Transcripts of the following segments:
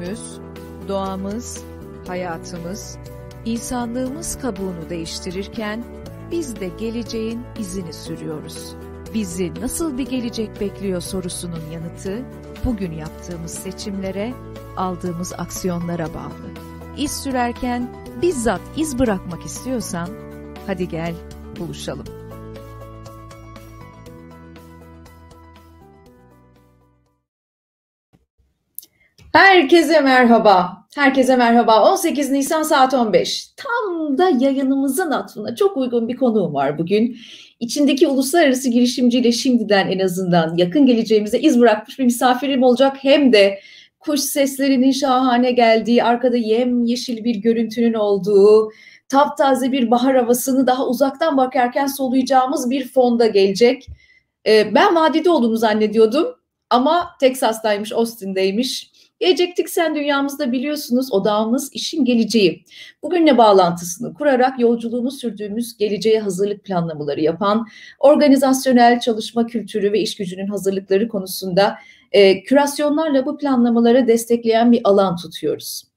Rolümüz, doğamız, hayatımız, insanlığımız kabuğunu değiştirirken biz de geleceğin izini sürüyoruz. Bizi nasıl bir gelecek bekliyor sorusunun yanıtı bugün yaptığımız seçimlere, aldığımız aksiyonlara bağlı. İz sürerken bizzat iz bırakmak istiyorsan hadi gel buluşalım. Herkese merhaba. Herkese merhaba. 18 Nisan saat 15. Tam da yayınımızın atına çok uygun bir konuğum var bugün. İçindeki uluslararası girişimciyle şimdiden en azından yakın geleceğimize iz bırakmış bir misafirim olacak. Hem de kuş seslerinin şahane geldiği, arkada yem yeşil bir görüntünün olduğu, taptaze bir bahar havasını daha uzaktan bakarken soluyacağımız bir fonda gelecek. Ee, ben vadide olduğunu zannediyordum ama Teksas'taymış, Austin'deymiş. Gelecektik sen dünyamızda biliyorsunuz odağımız işin geleceği. Bugünle bağlantısını kurarak yolculuğunu sürdüğümüz geleceğe hazırlık planlamaları yapan, organizasyonel çalışma kültürü ve iş gücünün hazırlıkları konusunda e, kürasyonlarla bu planlamalara destekleyen bir alan tutuyoruz.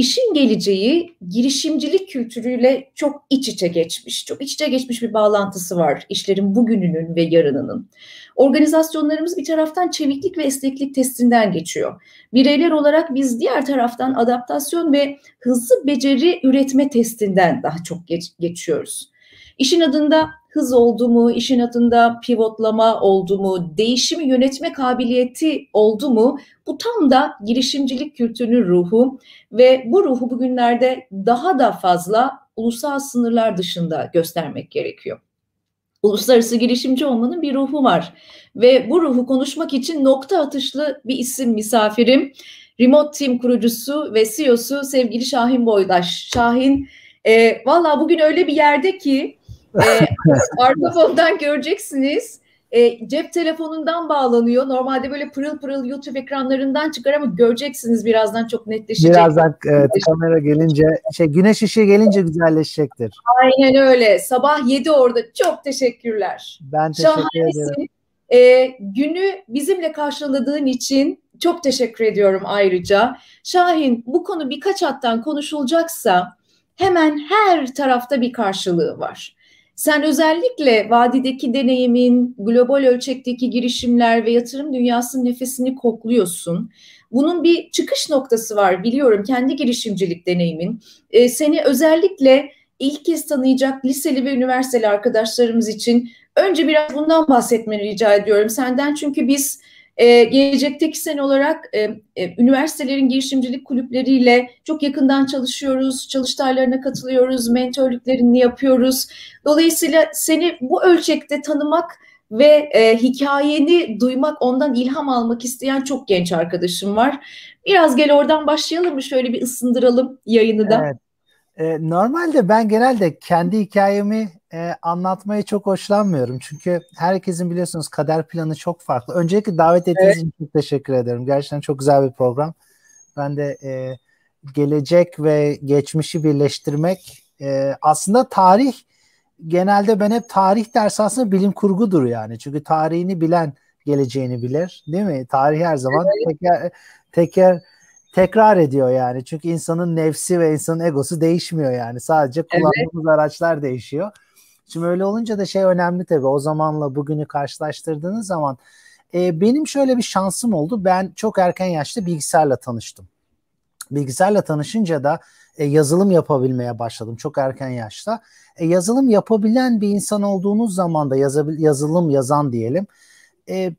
İşin geleceği girişimcilik kültürüyle çok iç içe geçmiş, çok iç içe geçmiş bir bağlantısı var işlerin bugününün ve yarınının. Organizasyonlarımız bir taraftan çeviklik ve esneklik testinden geçiyor. Bireyler olarak biz diğer taraftan adaptasyon ve hızlı beceri üretme testinden daha çok geç, geçiyoruz. İşin adında hız oldu mu, işin adında pivotlama oldu mu, değişimi yönetme kabiliyeti oldu mu? Bu tam da girişimcilik kültürünün ruhu ve bu ruhu bugünlerde daha da fazla ulusal sınırlar dışında göstermek gerekiyor. Uluslararası girişimci olmanın bir ruhu var ve bu ruhu konuşmak için nokta atışlı bir isim misafirim. Remote Team kurucusu ve CEO'su sevgili Şahin Boydaş. Şahin, e, valla bugün öyle bir yerde ki e, arka fondan göreceksiniz. E, cep telefonundan bağlanıyor. Normalde böyle pırıl pırıl YouTube ekranlarından çıkar ama göreceksiniz birazdan çok netleşecek. Birazdan e, kamera gelince, şey güneş ışığı gelince güzelleşecektir. Aynen öyle. Sabah 7 orada. Çok teşekkürler. Ben teşekkür Şahanesin. ederim. E, günü bizimle karşıladığın için çok teşekkür ediyorum ayrıca. Şahin bu konu birkaç hattan konuşulacaksa hemen her tarafta bir karşılığı var. Sen özellikle vadideki deneyimin, global ölçekteki girişimler ve yatırım dünyasının nefesini kokluyorsun. Bunun bir çıkış noktası var biliyorum kendi girişimcilik deneyimin. Ee, seni özellikle ilk kez tanıyacak liseli ve üniversiteli arkadaşlarımız için önce biraz bundan bahsetmeni rica ediyorum senden. Çünkü biz ee, gelecekteki sene olarak e, e, üniversitelerin girişimcilik kulüpleriyle çok yakından çalışıyoruz, çalıştaylarına katılıyoruz, mentörlüklerini yapıyoruz. Dolayısıyla seni bu ölçekte tanımak ve e, hikayeni duymak, ondan ilham almak isteyen çok genç arkadaşım var. Biraz gel oradan başlayalım mı? Şöyle bir ısındıralım yayını da. Evet. E, normalde ben genelde kendi hikayemi e, anlatmayı çok hoşlanmıyorum. Çünkü herkesin biliyorsunuz kader planı çok farklı. Öncelikle davet ettiğiniz için çok teşekkür ederim. Gerçekten çok güzel bir program. Ben de e, gelecek ve geçmişi birleştirmek e, aslında tarih genelde ben hep tarih dersi aslında bilim kurgudur yani. Çünkü tarihini bilen geleceğini bilir. Değil mi? Tarih her zaman evet. teker teker tekrar ediyor yani. Çünkü insanın nefsi ve insanın egosu değişmiyor yani. Sadece kullandığımız evet. araçlar değişiyor. Şimdi öyle olunca da şey önemli tabii. O zamanla bugünü karşılaştırdığınız zaman E, benim şöyle bir şansım oldu. Ben çok erken yaşta bilgisayarla tanıştım. Bilgisayarla tanışınca da e, yazılım yapabilmeye başladım çok erken yaşta. E, yazılım yapabilen bir insan olduğunuz zaman da yazılım yazan diyelim. E,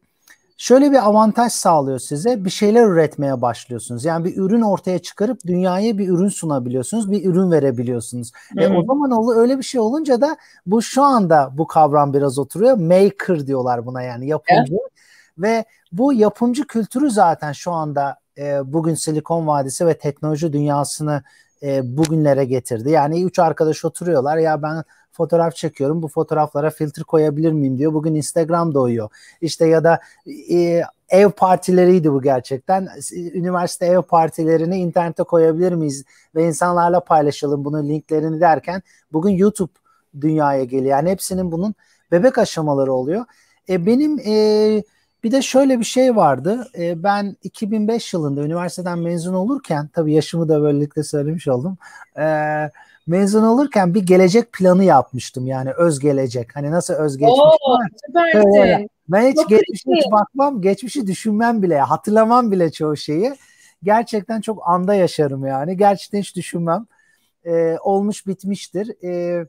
şöyle bir avantaj sağlıyor size. Bir şeyler üretmeye başlıyorsunuz. Yani bir ürün ortaya çıkarıp dünyaya bir ürün sunabiliyorsunuz. Bir ürün verebiliyorsunuz. E, o zaman öyle bir şey olunca da bu şu anda bu kavram biraz oturuyor. Maker diyorlar buna yani yapımcı. Evet. Ve bu yapımcı kültürü zaten şu anda e, bugün Silikon Vadisi ve teknoloji dünyasını e, bugünlere getirdi. Yani üç arkadaş oturuyorlar ya ben fotoğraf çekiyorum bu fotoğraflara filtre koyabilir miyim diyor. Bugün Instagram doyuyor. İşte ya da e, ev partileriydi bu gerçekten. Üniversite ev partilerini internete koyabilir miyiz ve insanlarla paylaşalım bunun linklerini derken bugün YouTube dünyaya geliyor. Yani hepsinin bunun bebek aşamaları oluyor. E, benim e, bir de şöyle bir şey vardı. E, ben 2005 yılında üniversiteden mezun olurken, tabii yaşımı da böylelikle söylemiş oldum. E, mezun olurken bir gelecek planı yapmıştım. Yani öz gelecek. Hani nasıl öz geçmiş Oo, var. Ben hiç Çok geçmişe hiç bakmam, geçmişi düşünmem bile, hatırlamam bile çoğu şeyi. Gerçekten çok anda yaşarım yani. Gerçekten hiç düşünmem. E, olmuş bitmiştir. E,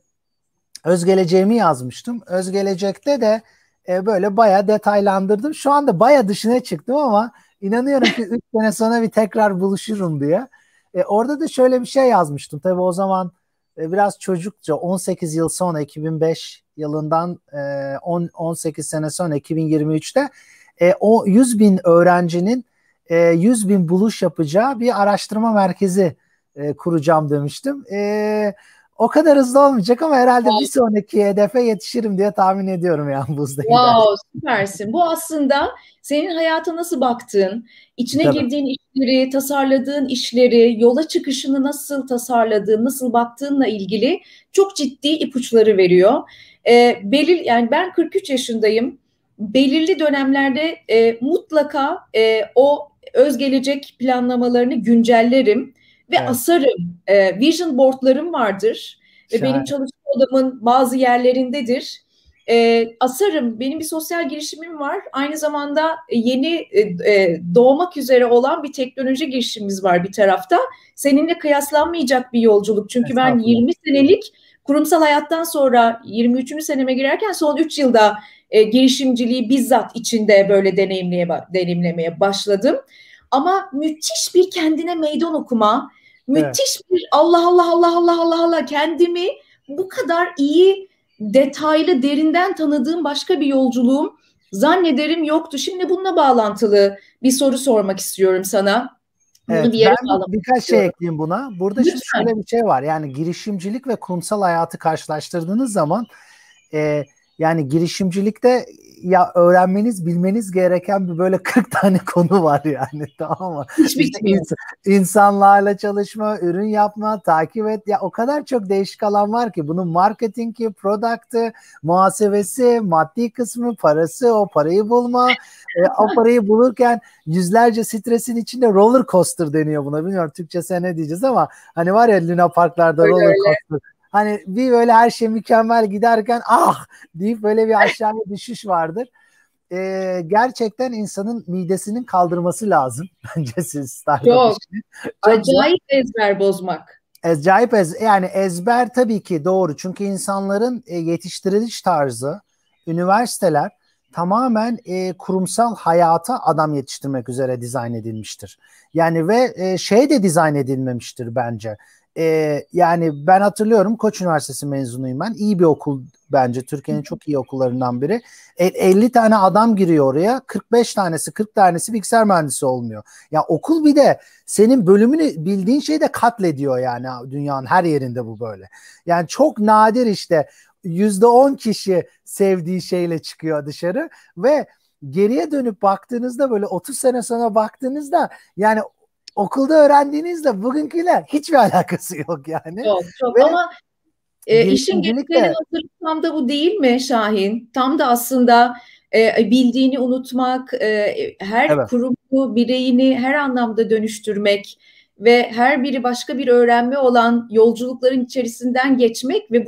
öz geleceğimi yazmıştım. Öz gelecekte de e, böyle baya detaylandırdım. Şu anda baya dışına çıktım ama inanıyorum ki 3 sene sonra bir tekrar buluşurum diye. E, orada da şöyle bir şey yazmıştım. Tabii o zaman e, biraz çocukça 18 yıl sonra 2005 yılından e, 10, 18 sene sonra 2023'te e, o 100 bin öğrencinin e, 100 bin buluş yapacağı bir araştırma merkezi e, kuracağım demiştim. E, o kadar hızlı olmayacak ama herhalde wow. bir sonraki hedefe yetişirim diye tahmin ediyorum yani buzda Wow süpersin. Bu aslında senin hayata nasıl baktığın, içine Tabii. girdiğin işleri, tasarladığın işleri, yola çıkışını nasıl tasarladığın, nasıl baktığınla ilgili çok ciddi ipuçları veriyor. Ee, belir yani ben 43 yaşındayım. Belirli dönemlerde e, mutlaka e, o öz gelecek planlamalarını güncellerim ve evet. asarım. E, vision boardlarım vardır. Ve benim çalışma odamın bazı yerlerindedir. E, asarım. Benim bir sosyal girişimim var. Aynı zamanda yeni e, e, doğmak üzere olan bir teknoloji girişimimiz var bir tarafta. Seninle kıyaslanmayacak bir yolculuk. Çünkü ben 20 senelik kurumsal hayattan sonra 23. seneme girerken son 3 yılda e, girişimciliği bizzat içinde böyle deneyimleye deneyimlemeye başladım. Ama müthiş bir kendine meydan okuma, müthiş evet. bir Allah Allah Allah Allah Allah Allah kendimi bu kadar iyi detaylı derinden tanıdığım başka bir yolculuğum zannederim yoktu. Şimdi bununla bağlantılı bir soru sormak istiyorum sana. evet, bir yere ben birkaç şey ekleyeyim buna. Burada Lütfen. şimdi şöyle bir şey var. Yani girişimcilik ve kurumsal hayatı karşılaştırdığınız zaman e, yani girişimcilikte ya öğrenmeniz, bilmeniz gereken bir böyle 40 tane konu var yani tamam mı? Hiç işte ins- insanlarla çalışma, ürün yapma, takip et. Ya o kadar çok değişik alan var ki bunun marketingi, product'ı, muhasebesi, maddi kısmı, parası, o parayı bulma. e, o parayı bulurken yüzlerce stresin içinde roller coaster deniyor buna. Bilmiyorum Türkçe ne diyeceğiz ama hani var ya Luna Parklarda öyle, roller coaster. Öyle Hani bir böyle her şey mükemmel giderken ah deyip böyle bir aşağıya düşüş vardır. Ee, gerçekten insanın midesinin kaldırması lazım bence siz Çok. Acayip ezber bozmak. Acayip ez yani ezber tabii ki doğru. Çünkü insanların e, yetiştiriliş tarzı, üniversiteler tamamen e, kurumsal hayata adam yetiştirmek üzere dizayn edilmiştir. Yani ve e, şey de dizayn edilmemiştir bence e, yani ben hatırlıyorum Koç Üniversitesi mezunuyum ben. İyi bir okul bence. Türkiye'nin çok iyi okullarından biri. E, 50 tane adam giriyor oraya. 45 tanesi 40 tanesi bilgisayar mühendisi olmuyor. Ya okul bir de senin bölümünü bildiğin şeyi de katlediyor yani dünyanın her yerinde bu böyle. Yani çok nadir işte %10 kişi sevdiği şeyle çıkıyor dışarı ve geriye dönüp baktığınızda böyle 30 sene sonra baktığınızda yani okulda öğrendiğinizle bugünküyle hiçbir alakası yok yani. Çok çok Ve ama e, işin getirdiği hazırlık tam da bu değil mi Şahin? Tam da aslında e, bildiğini unutmak, e, her evet. kurumu, bireyini her anlamda dönüştürmek ve her biri başka bir öğrenme olan yolculukların içerisinden geçmek ve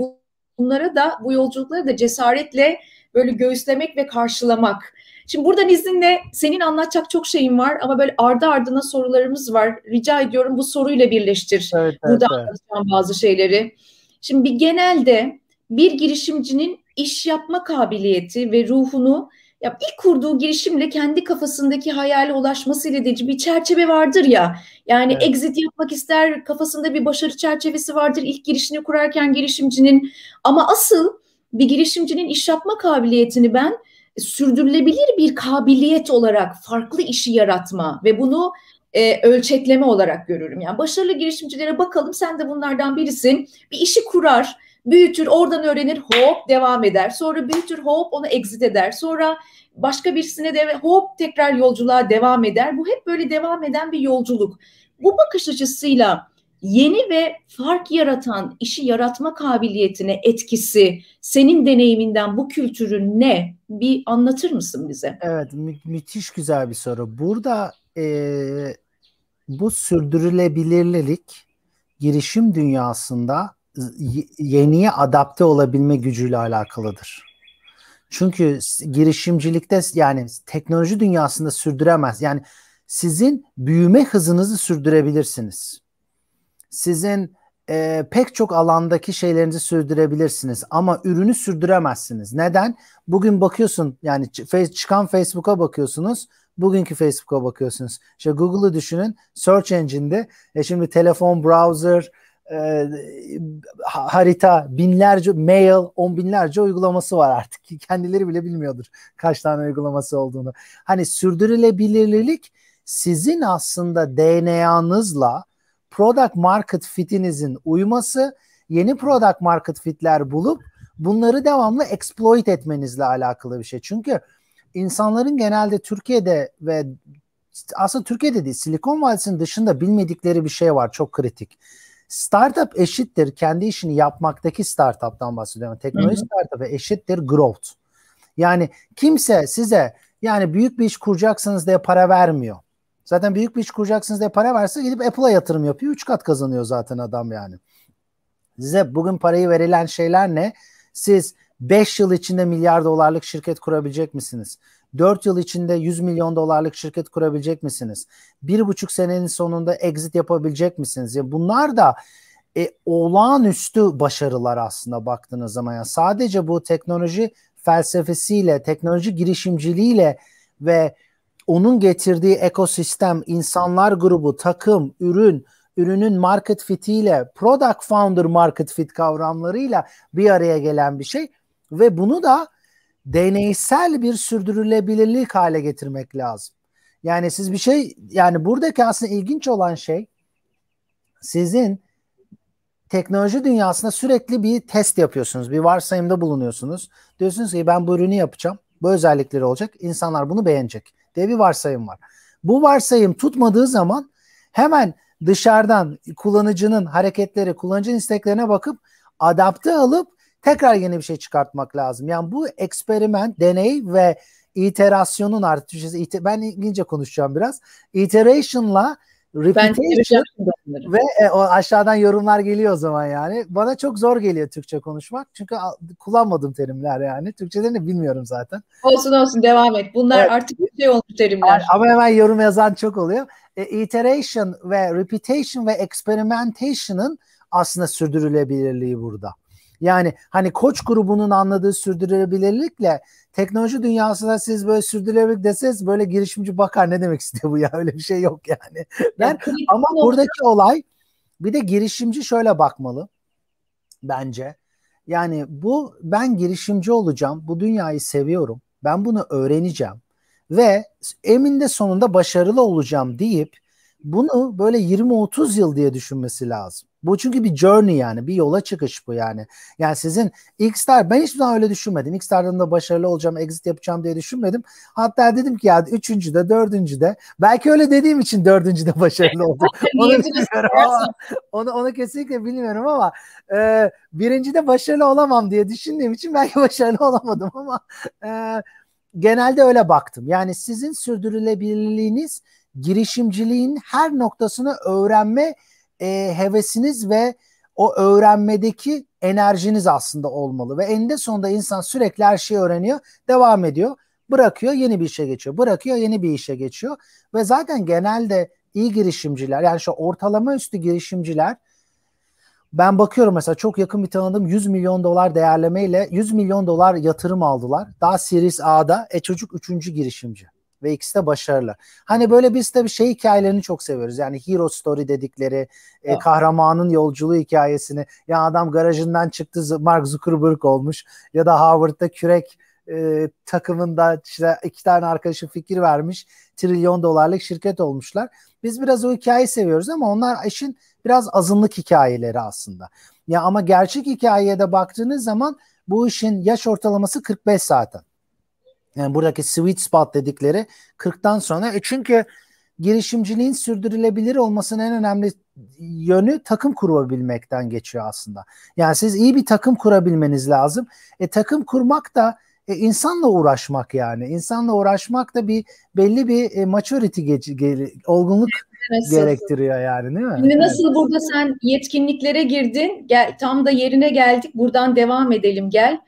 bunlara da bu yolculukları da cesaretle böyle göğüslemek ve karşılamak. Şimdi buradan izninle senin anlatacak çok şeyin var ama böyle ardı ardına sorularımız var. Rica ediyorum bu soruyla birleştir. Evet, burada evet, anlatacağım bazı şeyleri. Şimdi bir genelde bir girişimcinin iş yapma kabiliyeti ve ruhunu ya ilk kurduğu girişimle kendi kafasındaki hayale ulaşmasıyla ilgili bir çerçeve vardır ya. Yani evet. exit yapmak ister, kafasında bir başarı çerçevesi vardır ilk girişini kurarken girişimcinin. Ama asıl bir girişimcinin iş yapma kabiliyetini ben sürdürülebilir bir kabiliyet olarak farklı işi yaratma ve bunu e, ölçekleme olarak görürüm. Yani başarılı girişimcilere bakalım sen de bunlardan birisin. Bir işi kurar, büyütür, oradan öğrenir, hop devam eder. Sonra büyütür, hop onu exit eder. Sonra başka birisine de hop tekrar yolculuğa devam eder. Bu hep böyle devam eden bir yolculuk. Bu bakış açısıyla yeni ve fark yaratan işi yaratma kabiliyetine etkisi senin deneyiminden bu kültürün ne? Bir anlatır mısın bize? Evet mü- müthiş güzel bir soru. Burada e, bu sürdürülebilirlik girişim dünyasında yeniye adapte olabilme gücüyle alakalıdır. Çünkü girişimcilikte yani teknoloji dünyasında sürdüremez. Yani sizin büyüme hızınızı sürdürebilirsiniz. Sizin e, pek çok alandaki şeylerinizi sürdürebilirsiniz ama ürünü sürdüremezsiniz. Neden? Bugün bakıyorsun yani çıkan Facebook'a bakıyorsunuz. Bugünkü Facebook'a bakıyorsunuz. İşte Google'ı düşünün. Search engine'de. E şimdi telefon, browser, e, harita, binlerce mail, on binlerce uygulaması var artık. Kendileri bile bilmiyordur kaç tane uygulaması olduğunu. Hani sürdürülebilirlik sizin aslında DNA'nızla product market fitinizin uyması, yeni product market fitler bulup bunları devamlı exploit etmenizle alakalı bir şey. Çünkü insanların genelde Türkiye'de ve aslında Türkiye'de değil Silikon Vadisi'nin dışında bilmedikleri bir şey var çok kritik. Startup eşittir kendi işini yapmaktaki startup'tan bahsediyorum. Teknoloji startup'ı eşittir growth. Yani kimse size yani büyük bir iş kuracaksınız diye para vermiyor. Zaten büyük bir iş kuracaksınız diye para verse gidip Apple'a yatırım yapıyor. Üç kat kazanıyor zaten adam yani. Size bugün parayı verilen şeyler ne? Siz 5 yıl içinde milyar dolarlık şirket kurabilecek misiniz? 4 yıl içinde 100 milyon dolarlık şirket kurabilecek misiniz? Bir buçuk senenin sonunda exit yapabilecek misiniz? Yani bunlar da e, olağanüstü başarılar aslında baktığınız zaman. Yani sadece bu teknoloji felsefesiyle, teknoloji girişimciliğiyle ve onun getirdiği ekosistem, insanlar grubu, takım, ürün, ürünün market fitiyle, product founder market fit kavramlarıyla bir araya gelen bir şey ve bunu da deneysel bir sürdürülebilirlik hale getirmek lazım. Yani siz bir şey yani buradaki aslında ilginç olan şey sizin teknoloji dünyasında sürekli bir test yapıyorsunuz. Bir varsayımda bulunuyorsunuz. Diyorsunuz ki ben bu ürünü yapacağım. Bu özellikleri olacak. İnsanlar bunu beğenecek diye bir varsayım var. Bu varsayım tutmadığı zaman hemen dışarıdan kullanıcının hareketleri, kullanıcının isteklerine bakıp adapte alıp tekrar yeni bir şey çıkartmak lazım. Yani bu eksperiment, deney ve iterasyonun Türkçesi, ben İngilizce konuşacağım biraz. Iteration'la repetition ve e, o aşağıdan yorumlar geliyor o zaman yani. Bana çok zor geliyor Türkçe konuşmak. Çünkü kullanmadığım terimler yani. Türkçelerini bilmiyorum zaten. Olsun olsun devam et. Bunlar evet. artık bir şey olmuş terimler. Ama hemen yorum yazan çok oluyor. E, iteration ve repetition ve experimentation'ın aslında sürdürülebilirliği burada. Yani hani koç grubunun anladığı sürdürülebilirlikle teknoloji dünyasında siz böyle sürdürülebilirlik deseniz böyle girişimci bakar ne demek istiyor bu ya öyle bir şey yok yani. Ben ya, ama buradaki olay bir de girişimci şöyle bakmalı bence. Yani bu ben girişimci olacağım. Bu dünyayı seviyorum. Ben bunu öğreneceğim ve eminde sonunda başarılı olacağım deyip bunu böyle 20-30 yıl diye düşünmesi lazım. Bu çünkü bir journey yani bir yola çıkış bu yani. Yani sizin X-Star ben hiçbir zaman öyle düşünmedim. X-Star'dan da başarılı olacağım, exit yapacağım diye düşünmedim. Hatta dedim ki ya üçüncü de dördüncü de belki öyle dediğim için dördüncü de başarılı oldum. onu bilmiyorum ama onu, onu kesinlikle bilmiyorum ama e, birinci de başarılı olamam diye düşündüğüm için belki başarılı olamadım ama e, genelde öyle baktım. Yani sizin sürdürülebilirliğiniz girişimciliğin her noktasını öğrenme e, hevesiniz ve o öğrenmedeki enerjiniz aslında olmalı ve eninde sonunda insan sürekli her şeyi öğreniyor, devam ediyor. bırakıyor yeni bir işe geçiyor. Bırakıyor yeni bir işe geçiyor. Ve zaten genelde iyi girişimciler yani şu ortalama üstü girişimciler ben bakıyorum mesela çok yakın bir tanıdığım 100 milyon dolar değerlemeyle 100 milyon dolar yatırım aldılar. Daha Series A'da e çocuk üçüncü girişimci ve ikisi de başarılı. Hani böyle biz tabii şey hikayelerini çok seviyoruz. Yani hero story dedikleri e, kahramanın yolculuğu hikayesini. Ya adam garajından çıktı Mark Zuckerberg olmuş ya da Harvard'da kürek e, takımında işte iki tane arkadaşı fikir vermiş. Trilyon dolarlık şirket olmuşlar. Biz biraz o hikayeyi seviyoruz ama onlar işin biraz azınlık hikayeleri aslında. Ya ama gerçek hikayeye de baktığınız zaman bu işin yaş ortalaması 45 zaten. Yani buradaki sweet spot dedikleri 40'tan sonra. E çünkü girişimciliğin sürdürülebilir olmasının en önemli yönü takım kurabilmekten geçiyor aslında. Yani siz iyi bir takım kurabilmeniz lazım. E takım kurmak da e, insanla uğraşmak yani. İnsanla uğraşmak da bir belli bir e, maturity ge- ge- olgunluk nasıl? gerektiriyor yani değil mi? Şimdi nasıl evet. burada sen yetkinliklere girdin? Gel tam da yerine geldik. Buradan devam edelim gel.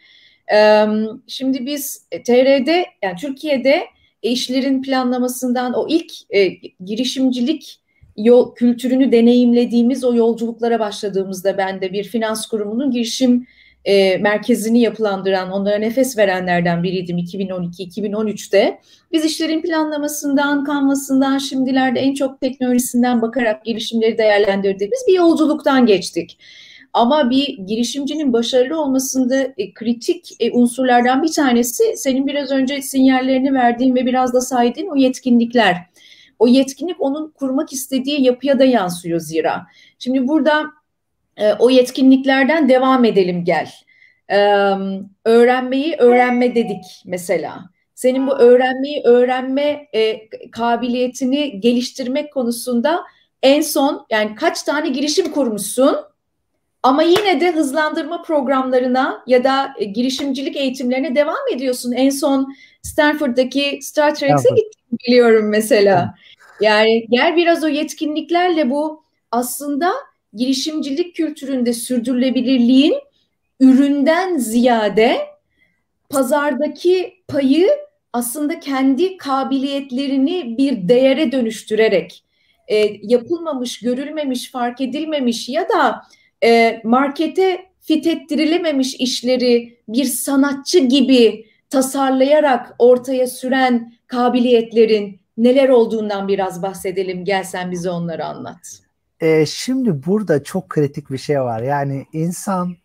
Şimdi biz e, TR'de yani Türkiye'de işlerin planlamasından o ilk e, girişimcilik yol kültürünü deneyimlediğimiz o yolculuklara başladığımızda ben de bir finans kurumunun girişim e, merkezini yapılandıran, onlara nefes verenlerden biriydim 2012-2013'te. Biz işlerin planlamasından, kanvasından, şimdilerde en çok teknolojisinden bakarak girişimleri değerlendirdiğimiz bir yolculuktan geçtik. Ama bir girişimcinin başarılı olmasında e, kritik e, unsurlardan bir tanesi senin biraz önce sinyallerini verdiğin ve biraz da saydığın o yetkinlikler. O yetkinlik onun kurmak istediği yapıya da yansıyor zira. Şimdi burada e, o yetkinliklerden devam edelim gel. E, öğrenmeyi öğrenme dedik mesela. Senin bu öğrenmeyi öğrenme e, kabiliyetini geliştirmek konusunda en son yani kaç tane girişim kurmuşsun? Ama yine de hızlandırma programlarına ya da e, girişimcilik eğitimlerine devam ediyorsun. En son Stanford'daki Star Trek'e gittim biliyorum mesela. Yani gel biraz o yetkinliklerle bu aslında girişimcilik kültüründe sürdürülebilirliğin üründen ziyade pazardaki payı aslında kendi kabiliyetlerini bir değere dönüştürerek e, yapılmamış, görülmemiş, fark edilmemiş ya da e, markete fit ettirilememiş işleri bir sanatçı gibi tasarlayarak ortaya süren kabiliyetlerin neler olduğundan biraz bahsedelim. Gel sen bize onları anlat. E, şimdi burada çok kritik bir şey var. Yani insan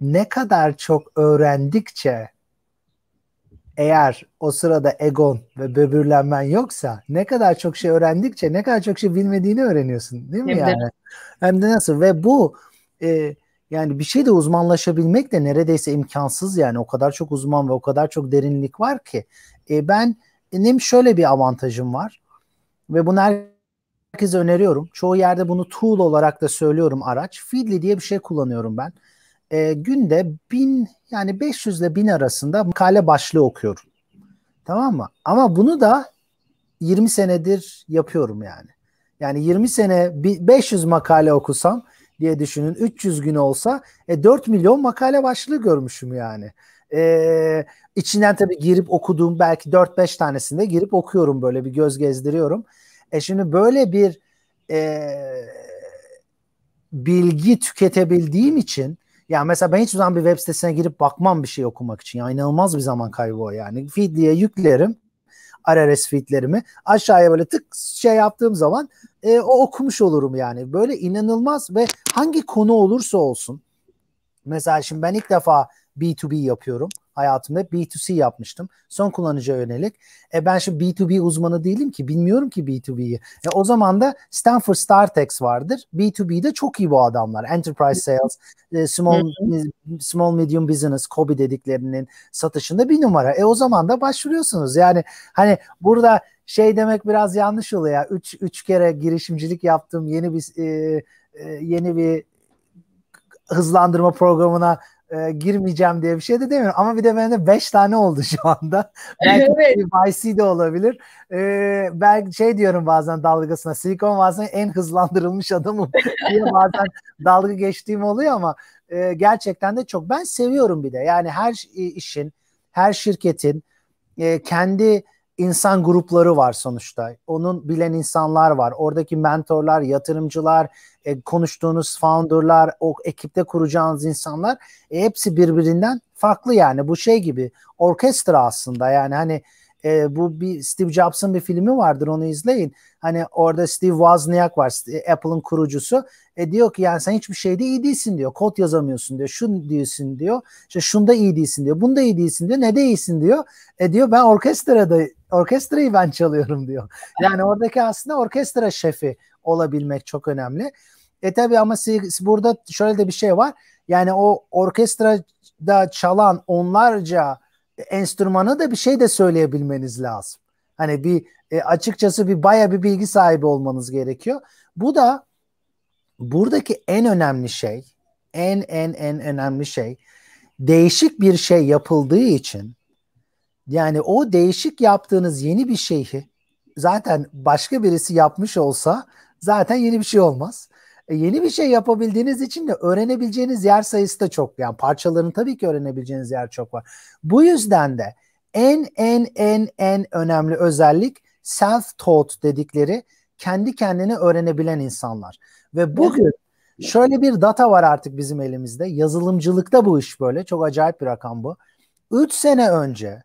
ne kadar çok öğrendikçe eğer o sırada egon ve böbürlenmen yoksa ne kadar çok şey öğrendikçe ne kadar çok şey bilmediğini öğreniyorsun değil mi yani? Hem de nasıl ve bu e, yani bir şeyde uzmanlaşabilmek de neredeyse imkansız yani o kadar çok uzman ve o kadar çok derinlik var ki e, ben benim şöyle bir avantajım var ve bunu herkese öneriyorum. Çoğu yerde bunu tool olarak da söylüyorum araç. Feedly diye bir şey kullanıyorum ben. E, günde bin yani 500 ile 1000 arasında makale başlığı okuyorum. Tamam mı? Ama bunu da 20 senedir yapıyorum yani. Yani 20 sene 500 makale okusam diye düşünün 300 gün olsa e, 4 milyon makale başlığı görmüşüm yani. E, içinden tabii girip okuduğum belki 4-5 tanesinde girip okuyorum böyle bir göz gezdiriyorum. E şimdi böyle bir e, bilgi tüketebildiğim için yani mesela ben hiçbir zaman bir web sitesine girip bakmam bir şey okumak için. Ya inanılmaz bir zaman kaybı o yani. Feedly'e yüklerim. RRS feedlerimi aşağıya böyle tık şey yaptığım zaman e, o okumuş olurum yani. Böyle inanılmaz ve hangi konu olursa olsun mesela şimdi ben ilk defa B2B yapıyorum hayatımda B2C yapmıştım. Son kullanıcıya yönelik. E ben şimdi B2B uzmanı değilim ki. Bilmiyorum ki B2B'yi. E o zaman da Stanford StarTex vardır. B2B'de çok iyi bu adamlar. Enterprise Sales, e, Small Small Medium Business, COBI dediklerinin satışında bir numara. E o zaman da başvuruyorsunuz. Yani hani burada şey demek biraz yanlış oluyor ya. Üç, üç kere girişimcilik yaptım. Yeni bir e, e, yeni bir hızlandırma programına e, girmeyeceğim diye bir şey de demiyorum. Ama bir de bende 5 tane oldu şu anda. Belki evet. YC de olabilir. E, belki şey diyorum bazen dalgasına Silikon Vadisi'nin en hızlandırılmış adamım diye bazen dalga geçtiğim oluyor ama e, gerçekten de çok. Ben seviyorum bir de. Yani her işin, her şirketin e, kendi insan grupları var sonuçta. Onun bilen insanlar var. Oradaki mentorlar, yatırımcılar, e, konuştuğunuz founderlar, o ekipte kuracağınız insanlar e, hepsi birbirinden farklı yani. Bu şey gibi orkestra aslında yani hani e, bu bir Steve Jobs'ın bir filmi vardır onu izleyin. Hani orada Steve Wozniak var Apple'ın kurucusu. E diyor ki yani sen hiçbir şeyde iyi değilsin diyor. Kod yazamıyorsun diyor. Şun diyorsun diyor. İşte şunda iyi değilsin diyor. Bunda iyi değilsin diyor. Ne de iyisin diyor. E diyor ben orkestrada orkestrayı ben çalıyorum diyor. Yani oradaki aslında orkestra şefi olabilmek çok önemli. E tabi ama burada şöyle de bir şey var. Yani o orkestrada çalan onlarca enstrümanı da bir şey de söyleyebilmeniz lazım. Hani bir e, açıkçası bir baya bir bilgi sahibi olmanız gerekiyor. Bu da buradaki en önemli şey, en en en önemli şey değişik bir şey yapıldığı için yani o değişik yaptığınız yeni bir şeyi zaten başka birisi yapmış olsa zaten yeni bir şey olmaz. E, yeni bir şey yapabildiğiniz için de öğrenebileceğiniz yer sayısı da çok. Yani parçalarını tabii ki öğrenebileceğiniz yer çok var. Bu yüzden de en en en en önemli özellik self-taught dedikleri kendi kendini öğrenebilen insanlar. Ve bugün şöyle bir data var artık bizim elimizde. Yazılımcılıkta bu iş böyle. Çok acayip bir rakam bu. 3 sene önce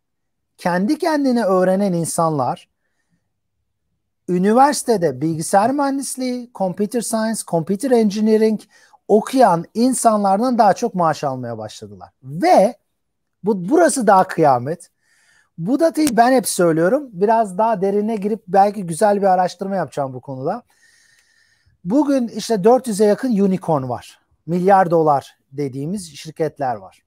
kendi kendini öğrenen insanlar üniversitede bilgisayar mühendisliği, computer science, computer engineering okuyan insanlardan daha çok maaş almaya başladılar. Ve bu burası daha kıyamet. Bu datayı ben hep söylüyorum. Biraz daha derine girip belki güzel bir araştırma yapacağım bu konuda. Bugün işte 400'e yakın unicorn var. Milyar dolar dediğimiz şirketler var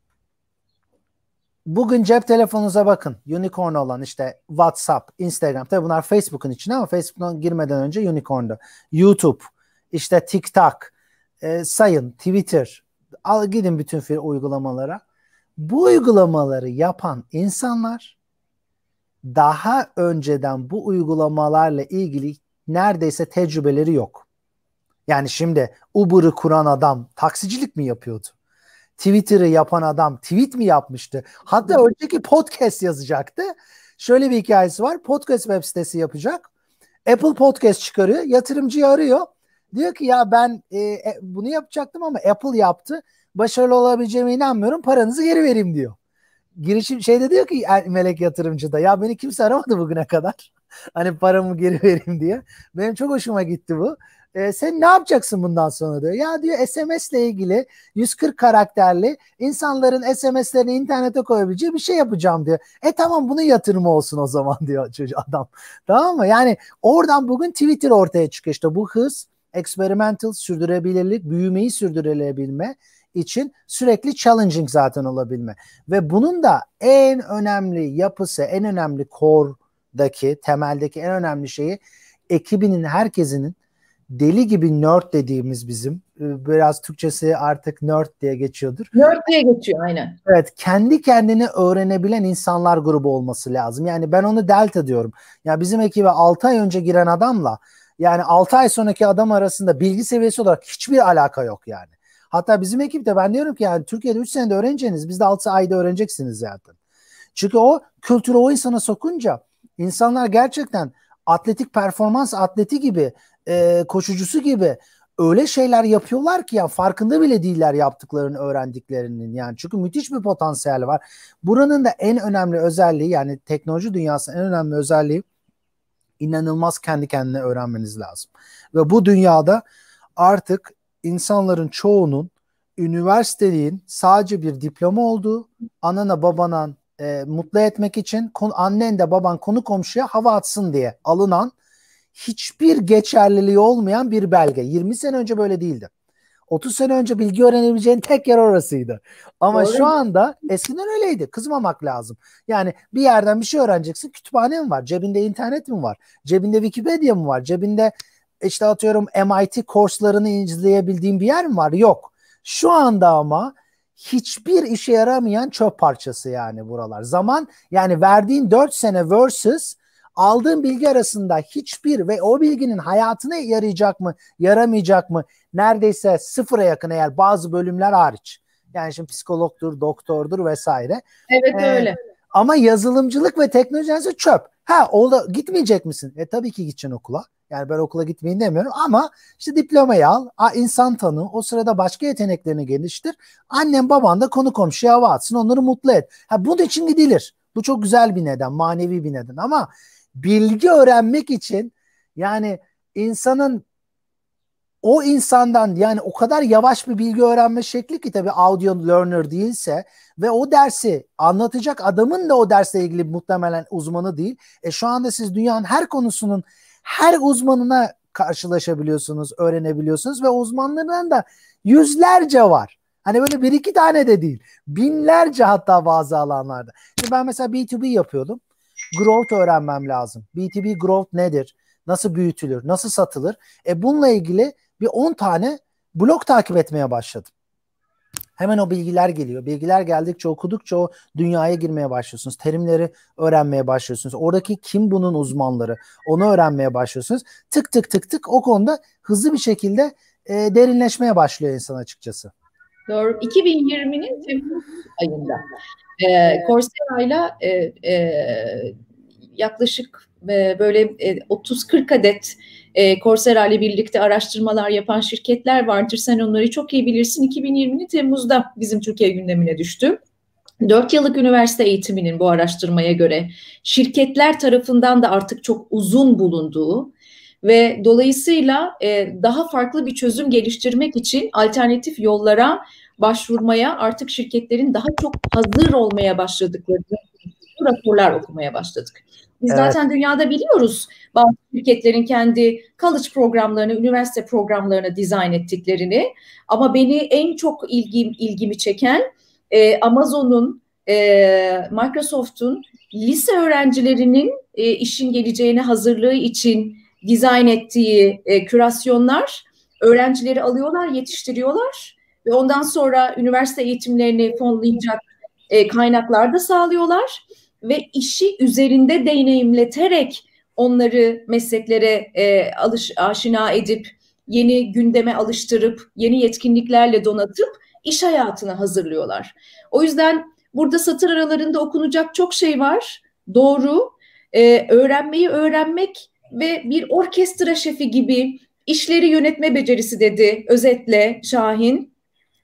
bugün cep telefonunuza bakın. Unicorn olan işte WhatsApp, Instagram. Tabii bunlar Facebook'un içinde ama Facebook'tan girmeden önce unicorn'du. YouTube, işte TikTok, e, sayın Twitter. Al gidin bütün fir uygulamalara. Bu uygulamaları yapan insanlar daha önceden bu uygulamalarla ilgili neredeyse tecrübeleri yok. Yani şimdi Uber'ı kuran adam taksicilik mi yapıyordu? Twitter'ı yapan adam tweet mi yapmıştı? Hatta önceki podcast yazacaktı. Şöyle bir hikayesi var. Podcast web sitesi yapacak. Apple Podcast çıkarıyor. Yatırımcıyı arıyor. Diyor ki ya ben e, e, bunu yapacaktım ama Apple yaptı. Başarılı olabileceğime inanmıyorum. Paranızı geri vereyim diyor. Girişim şeyde diyor ki melek yatırımcı da ya beni kimse aramadı bugüne kadar. Hani paramı geri vereyim diye. Benim çok hoşuma gitti bu e, sen ne yapacaksın bundan sonra diyor. Ya diyor SMS ile ilgili 140 karakterli insanların SMS'lerini internete koyabileceği bir şey yapacağım diyor. E tamam bunun yatırımı olsun o zaman diyor çocuk adam. Tamam mı? Yani oradan bugün Twitter ortaya çıkıyor işte bu hız, experimental, sürdürebilirlik, büyümeyi sürdürülebilme için sürekli challenging zaten olabilme. Ve bunun da en önemli yapısı, en önemli core'daki, temeldeki en önemli şeyi ekibinin, herkesinin deli gibi nerd dediğimiz bizim e, biraz Türkçesi artık nerd diye geçiyordur. Nerd diye geçiyor aynen. Evet kendi kendini öğrenebilen insanlar grubu olması lazım. Yani ben onu delta diyorum. Ya yani bizim ekibe 6 ay önce giren adamla yani 6 ay sonraki adam arasında bilgi seviyesi olarak hiçbir alaka yok yani. Hatta bizim ekipte ben diyorum ki yani Türkiye'de 3 senede öğreneceğiniz bizde 6 ayda öğreneceksiniz zaten. Çünkü o kültürü o insana sokunca insanlar gerçekten atletik performans atleti gibi e, koşucusu gibi öyle şeyler yapıyorlar ki ya farkında bile değiller yaptıklarını öğrendiklerinin yani çünkü müthiş bir potansiyel var. Buranın da en önemli özelliği yani teknoloji dünyasının en önemli özelliği inanılmaz kendi kendine öğrenmeniz lazım. Ve bu dünyada artık insanların çoğunun üniversiteliğin sadece bir diploma olduğu, anana babana e, mutlu etmek için annen de baban konu komşuya hava atsın diye alınan hiçbir geçerliliği olmayan bir belge. 20 sene önce böyle değildi. 30 sene önce bilgi öğrenebileceğin tek yer orasıydı. Ama Doğru. şu anda eskiden öyleydi. Kızmamak lazım. Yani bir yerden bir şey öğreneceksin. Kütüphane mi var? Cebinde internet mi var? Cebinde Wikipedia mı var? Cebinde işte atıyorum MIT kurslarını izleyebildiğin bir yer mi var? Yok. Şu anda ama hiçbir işe yaramayan çöp parçası yani buralar. Zaman yani verdiğin 4 sene versus aldığın bilgi arasında hiçbir ve o bilginin hayatına yarayacak mı, yaramayacak mı neredeyse sıfıra yakın eğer bazı bölümler hariç. Yani şimdi psikologdur, doktordur vesaire. Evet ee, öyle. Ama yazılımcılık ve teknoloji çöp. Ha oldu gitmeyecek misin? E tabii ki gideceksin okula. Yani ben okula gitmeyin demiyorum ama işte diplomayı al, insan tanı, o sırada başka yeteneklerini geliştir. Annem baban da konu komşuya hava atsın, onları mutlu et. Ha, bunun için gidilir. Bu çok güzel bir neden, manevi bir neden ama bilgi öğrenmek için yani insanın o insandan yani o kadar yavaş bir bilgi öğrenme şekli ki tabii audio learner değilse ve o dersi anlatacak adamın da o dersle ilgili muhtemelen uzmanı değil. E şu anda siz dünyanın her konusunun her uzmanına karşılaşabiliyorsunuz, öğrenebiliyorsunuz ve uzmanlarından da yüzlerce var. Hani böyle bir iki tane de değil. Binlerce hatta bazı alanlarda. Şimdi ben mesela B2B yapıyordum. Growth öğrenmem lazım. B2B growth nedir? Nasıl büyütülür? Nasıl satılır? E bununla ilgili bir 10 tane blog takip etmeye başladım. Hemen o bilgiler geliyor. Bilgiler geldikçe okudukça o dünyaya girmeye başlıyorsunuz. Terimleri öğrenmeye başlıyorsunuz. Oradaki kim bunun uzmanları onu öğrenmeye başlıyorsunuz. Tık tık tık tık o konuda hızlı bir şekilde e, derinleşmeye başlıyor insan açıkçası. Doğru. 2020'nin Temmuz ayında e, Coursera ile e, e, yaklaşık e, böyle e, 30-40 adet e, Coursera ile birlikte araştırmalar yapan şirketler vardır. Sen onları çok iyi bilirsin. 2020'nin Temmuz'da bizim Türkiye gündemine düştü. 4 yıllık üniversite eğitiminin bu araştırmaya göre şirketler tarafından da artık çok uzun bulunduğu ve dolayısıyla e, daha farklı bir çözüm geliştirmek için alternatif yollara başvurmaya artık şirketlerin daha çok hazır olmaya başladıkları raporlar okumaya başladık. Biz evet. zaten dünyada biliyoruz bazı şirketlerin kendi college programlarını, üniversite programlarını dizayn ettiklerini. Ama beni en çok ilgim ilgimi çeken e, Amazon'un, e, Microsoft'un lise öğrencilerinin e, işin geleceğine hazırlığı için dizayn ettiği e, kürasyonlar. Öğrencileri alıyorlar, yetiştiriyorlar ve ondan sonra üniversite eğitimlerini fonlayacak e, kaynaklar da sağlıyorlar ve işi üzerinde deneyimleterek onları mesleklere e, alış, aşina edip yeni gündeme alıştırıp yeni yetkinliklerle donatıp iş hayatına hazırlıyorlar. O yüzden burada satır aralarında okunacak çok şey var. Doğru. Ee, öğrenmeyi öğrenmek ve bir orkestra şefi gibi işleri yönetme becerisi dedi özetle Şahin.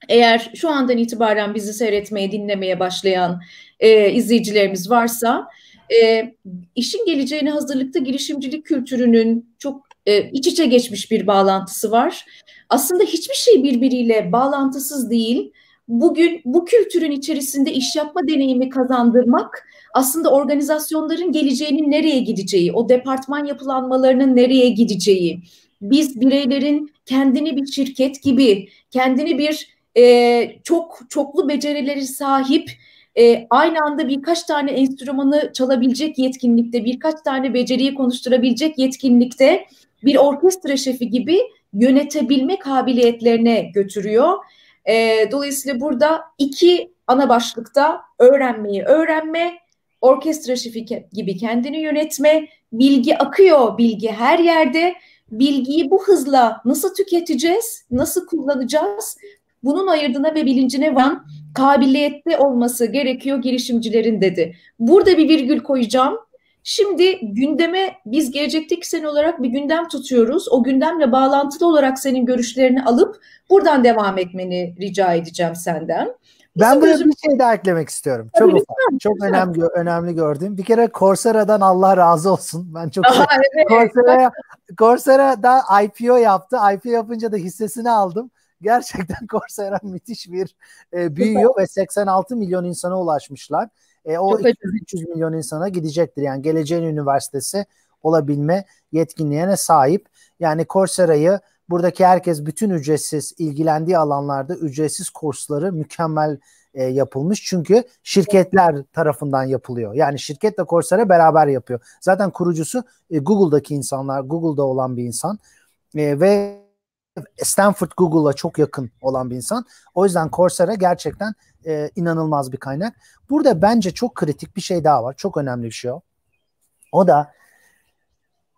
Eğer şu andan itibaren bizi seyretmeye, dinlemeye başlayan e, izleyicilerimiz varsa e, işin geleceğine hazırlıkta girişimcilik kültürünün çok e, iç içe geçmiş bir bağlantısı var. Aslında hiçbir şey birbiriyle bağlantısız değil. Bugün bu kültürün içerisinde iş yapma deneyimi kazandırmak aslında organizasyonların geleceğinin nereye gideceği, o departman yapılanmalarının nereye gideceği, biz bireylerin kendini bir şirket gibi, kendini bir e, çok çoklu becerileri sahip e, aynı anda birkaç tane enstrümanı çalabilecek yetkinlikte, birkaç tane beceriyi konuşturabilecek yetkinlikte bir orkestra şefi gibi yönetebilme kabiliyetlerine götürüyor. E, dolayısıyla burada iki ana başlıkta öğrenmeyi öğrenme, orkestra şefi gibi kendini yönetme, bilgi akıyor, bilgi her yerde. Bilgiyi bu hızla nasıl tüketeceğiz, nasıl kullanacağız? Bunun ayırdığına ve bilincine varan kabiliyetli olması gerekiyor girişimcilerin dedi. Burada bir virgül koyacağım. Şimdi gündeme biz gelecekteki sen olarak bir gündem tutuyoruz. O gündemle bağlantılı olarak senin görüşlerini alıp buradan devam etmeni rica edeceğim senden. Ben buraya bir şey daha eklemek istiyorum. Çok Tabii, ufak, çok lütfen. önemli önemli gördüğüm. Bir kere Coursera'dan Allah razı olsun. Ben çok Aha, evet. Coursera Coursera'da IPO yaptı. IPO yapınca da hissesini aldım gerçekten Coursera müthiş bir e, büyüyor ve 86 milyon insana ulaşmışlar. E, o 300 milyon insana gidecektir. Yani geleceğin üniversitesi olabilme yetkinliğine sahip. Yani Coursera'yı buradaki herkes bütün ücretsiz ilgilendiği alanlarda ücretsiz kursları mükemmel e, yapılmış. Çünkü şirketler tarafından yapılıyor. Yani şirketle Coursera beraber yapıyor. Zaten kurucusu e, Google'daki insanlar, Google'da olan bir insan e, ve Stanford Google'a çok yakın olan bir insan. O yüzden Coursera gerçekten e, inanılmaz bir kaynak. Burada bence çok kritik bir şey daha var. Çok önemli bir şey o. O da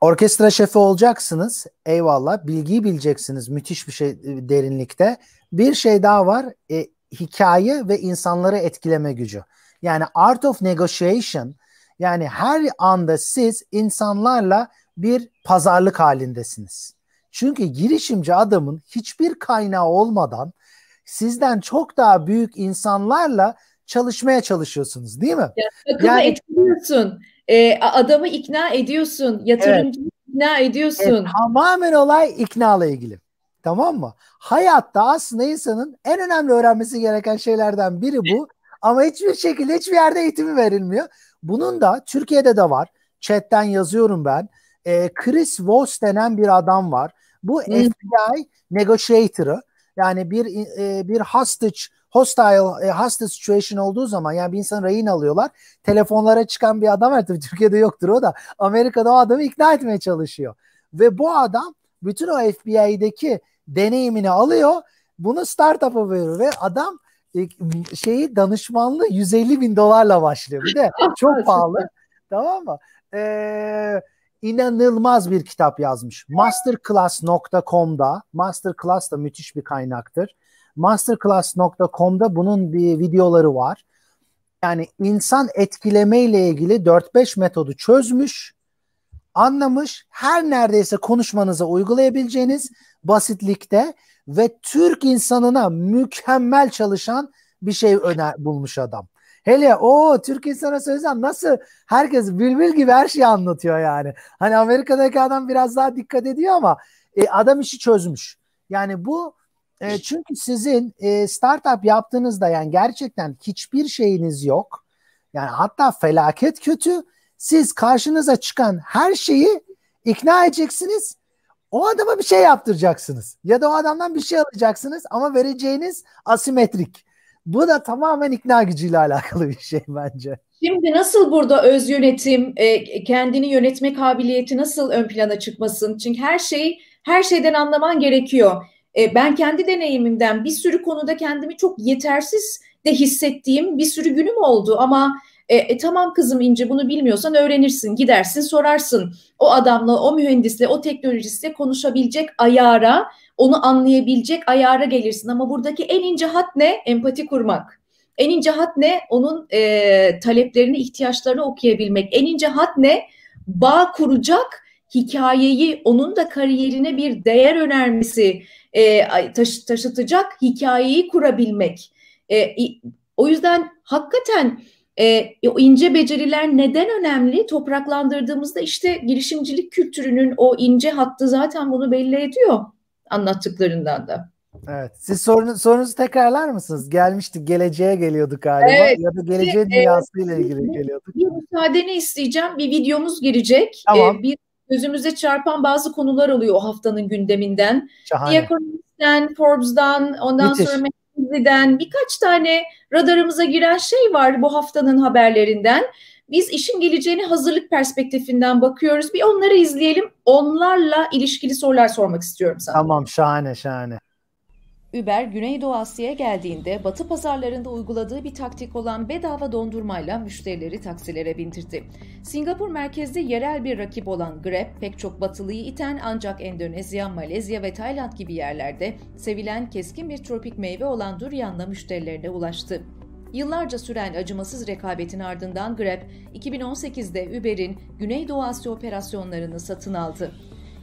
orkestra şefi olacaksınız. Eyvallah. Bilgiyi bileceksiniz. Müthiş bir şey e, derinlikte. Bir şey daha var. E, hikaye ve insanları etkileme gücü. Yani art of negotiation yani her anda siz insanlarla bir pazarlık halindesiniz. Çünkü girişimci adamın hiçbir kaynağı olmadan sizden çok daha büyük insanlarla çalışmaya çalışıyorsunuz değil mi? Ya, yani etkiliyorsun. E, adamı ikna ediyorsun. Yatırımcıyı evet. ikna ediyorsun. Evet, tamamen olay ikna ile ilgili. Tamam mı? Hayatta aslında insanın en önemli öğrenmesi gereken şeylerden biri bu. Ama hiçbir şekilde hiçbir yerde eğitimi verilmiyor. Bunun da Türkiye'de de var. Chatten yazıyorum ben. E, Chris Voss denen bir adam var. Bu hmm. FBI negotiator'ı. Yani bir e, bir hostage hostile e, hostage situation olduğu zaman yani bir insan rehin alıyorlar. Telefonlara çıkan bir adam var. Tabii Türkiye'de yoktur o da. Amerika'da o adamı ikna etmeye çalışıyor. Ve bu adam bütün o FBI'deki deneyimini alıyor. Bunu startup'a veriyor ve adam e, şeyi danışmanlığı 150 bin dolarla başlıyor. Bir de çok pahalı. tamam mı? Ee, inanılmaz bir kitap yazmış. Masterclass.com'da Masterclass da müthiş bir kaynaktır. Masterclass.com'da bunun bir videoları var. Yani insan etkileme ile ilgili 4-5 metodu çözmüş, anlamış, her neredeyse konuşmanıza uygulayabileceğiniz basitlikte ve Türk insanına mükemmel çalışan bir şey öner bulmuş adam. Hele o Türk insana söylesem nasıl herkes bülbül gibi her şeyi anlatıyor yani. Hani Amerika'daki adam biraz daha dikkat ediyor ama e, adam işi çözmüş. Yani bu e, çünkü sizin e, startup yaptığınızda yani gerçekten hiçbir şeyiniz yok. Yani hatta felaket kötü. Siz karşınıza çıkan her şeyi ikna edeceksiniz. O adama bir şey yaptıracaksınız. Ya da o adamdan bir şey alacaksınız ama vereceğiniz asimetrik. Bu da tamamen ikna gücüyle alakalı bir şey bence. Şimdi nasıl burada öz yönetim, e, kendini yönetme kabiliyeti nasıl ön plana çıkmasın? Çünkü her şey her şeyden anlaman gerekiyor. E, ben kendi deneyimimden bir sürü konuda kendimi çok yetersiz de hissettiğim bir sürü günüm oldu ama e, e, tamam kızım İnce bunu bilmiyorsan öğrenirsin, gidersin, sorarsın. O adamla, o mühendisle, o teknolojistle konuşabilecek ayara, onu anlayabilecek ayara gelirsin. Ama buradaki en ince hat ne? Empati kurmak. En ince hat ne? Onun e, taleplerini, ihtiyaçlarını okuyabilmek. En ince hat ne? Bağ kuracak hikayeyi, onun da kariyerine bir değer önermesi e, taşı, taşıtacak hikayeyi kurabilmek. E, o yüzden hakikaten e, o ince beceriler neden önemli? Topraklandırdığımızda işte girişimcilik kültürünün o ince hattı zaten bunu belli ediyor anlattıklarından da. Evet. Siz sorunu, sorunuzu tekrarlar mısınız? Gelmiştik, geleceğe geliyorduk galiba evet. ya da geleceğin evet. dünyasıyla ilgili geliyorduk. Bir müsaadeni isteyeceğim. Bir videomuz girecek. Tamam. Ee, bir gözümüze çarpan bazı konular oluyor o haftanın gündeminden. Şahane. Economist'ten, Forbes'dan, ondan Müthiş. sonra McKinsey'den birkaç tane radarımıza giren şey var bu haftanın haberlerinden. Biz işin geleceğini hazırlık perspektifinden bakıyoruz. Bir onları izleyelim. Onlarla ilişkili sorular sormak istiyorum sana. Tamam şahane şahane. Uber, Güneydoğu Asya'ya geldiğinde Batı pazarlarında uyguladığı bir taktik olan bedava dondurmayla müşterileri taksilere bindirdi. Singapur merkezli yerel bir rakip olan Grab, pek çok batılıyı iten ancak Endonezya, Malezya ve Tayland gibi yerlerde sevilen keskin bir tropik meyve olan durianla müşterilerine ulaştı. Yıllarca süren acımasız rekabetin ardından Grab, 2018'de Uber'in Güneydoğu Asya operasyonlarını satın aldı.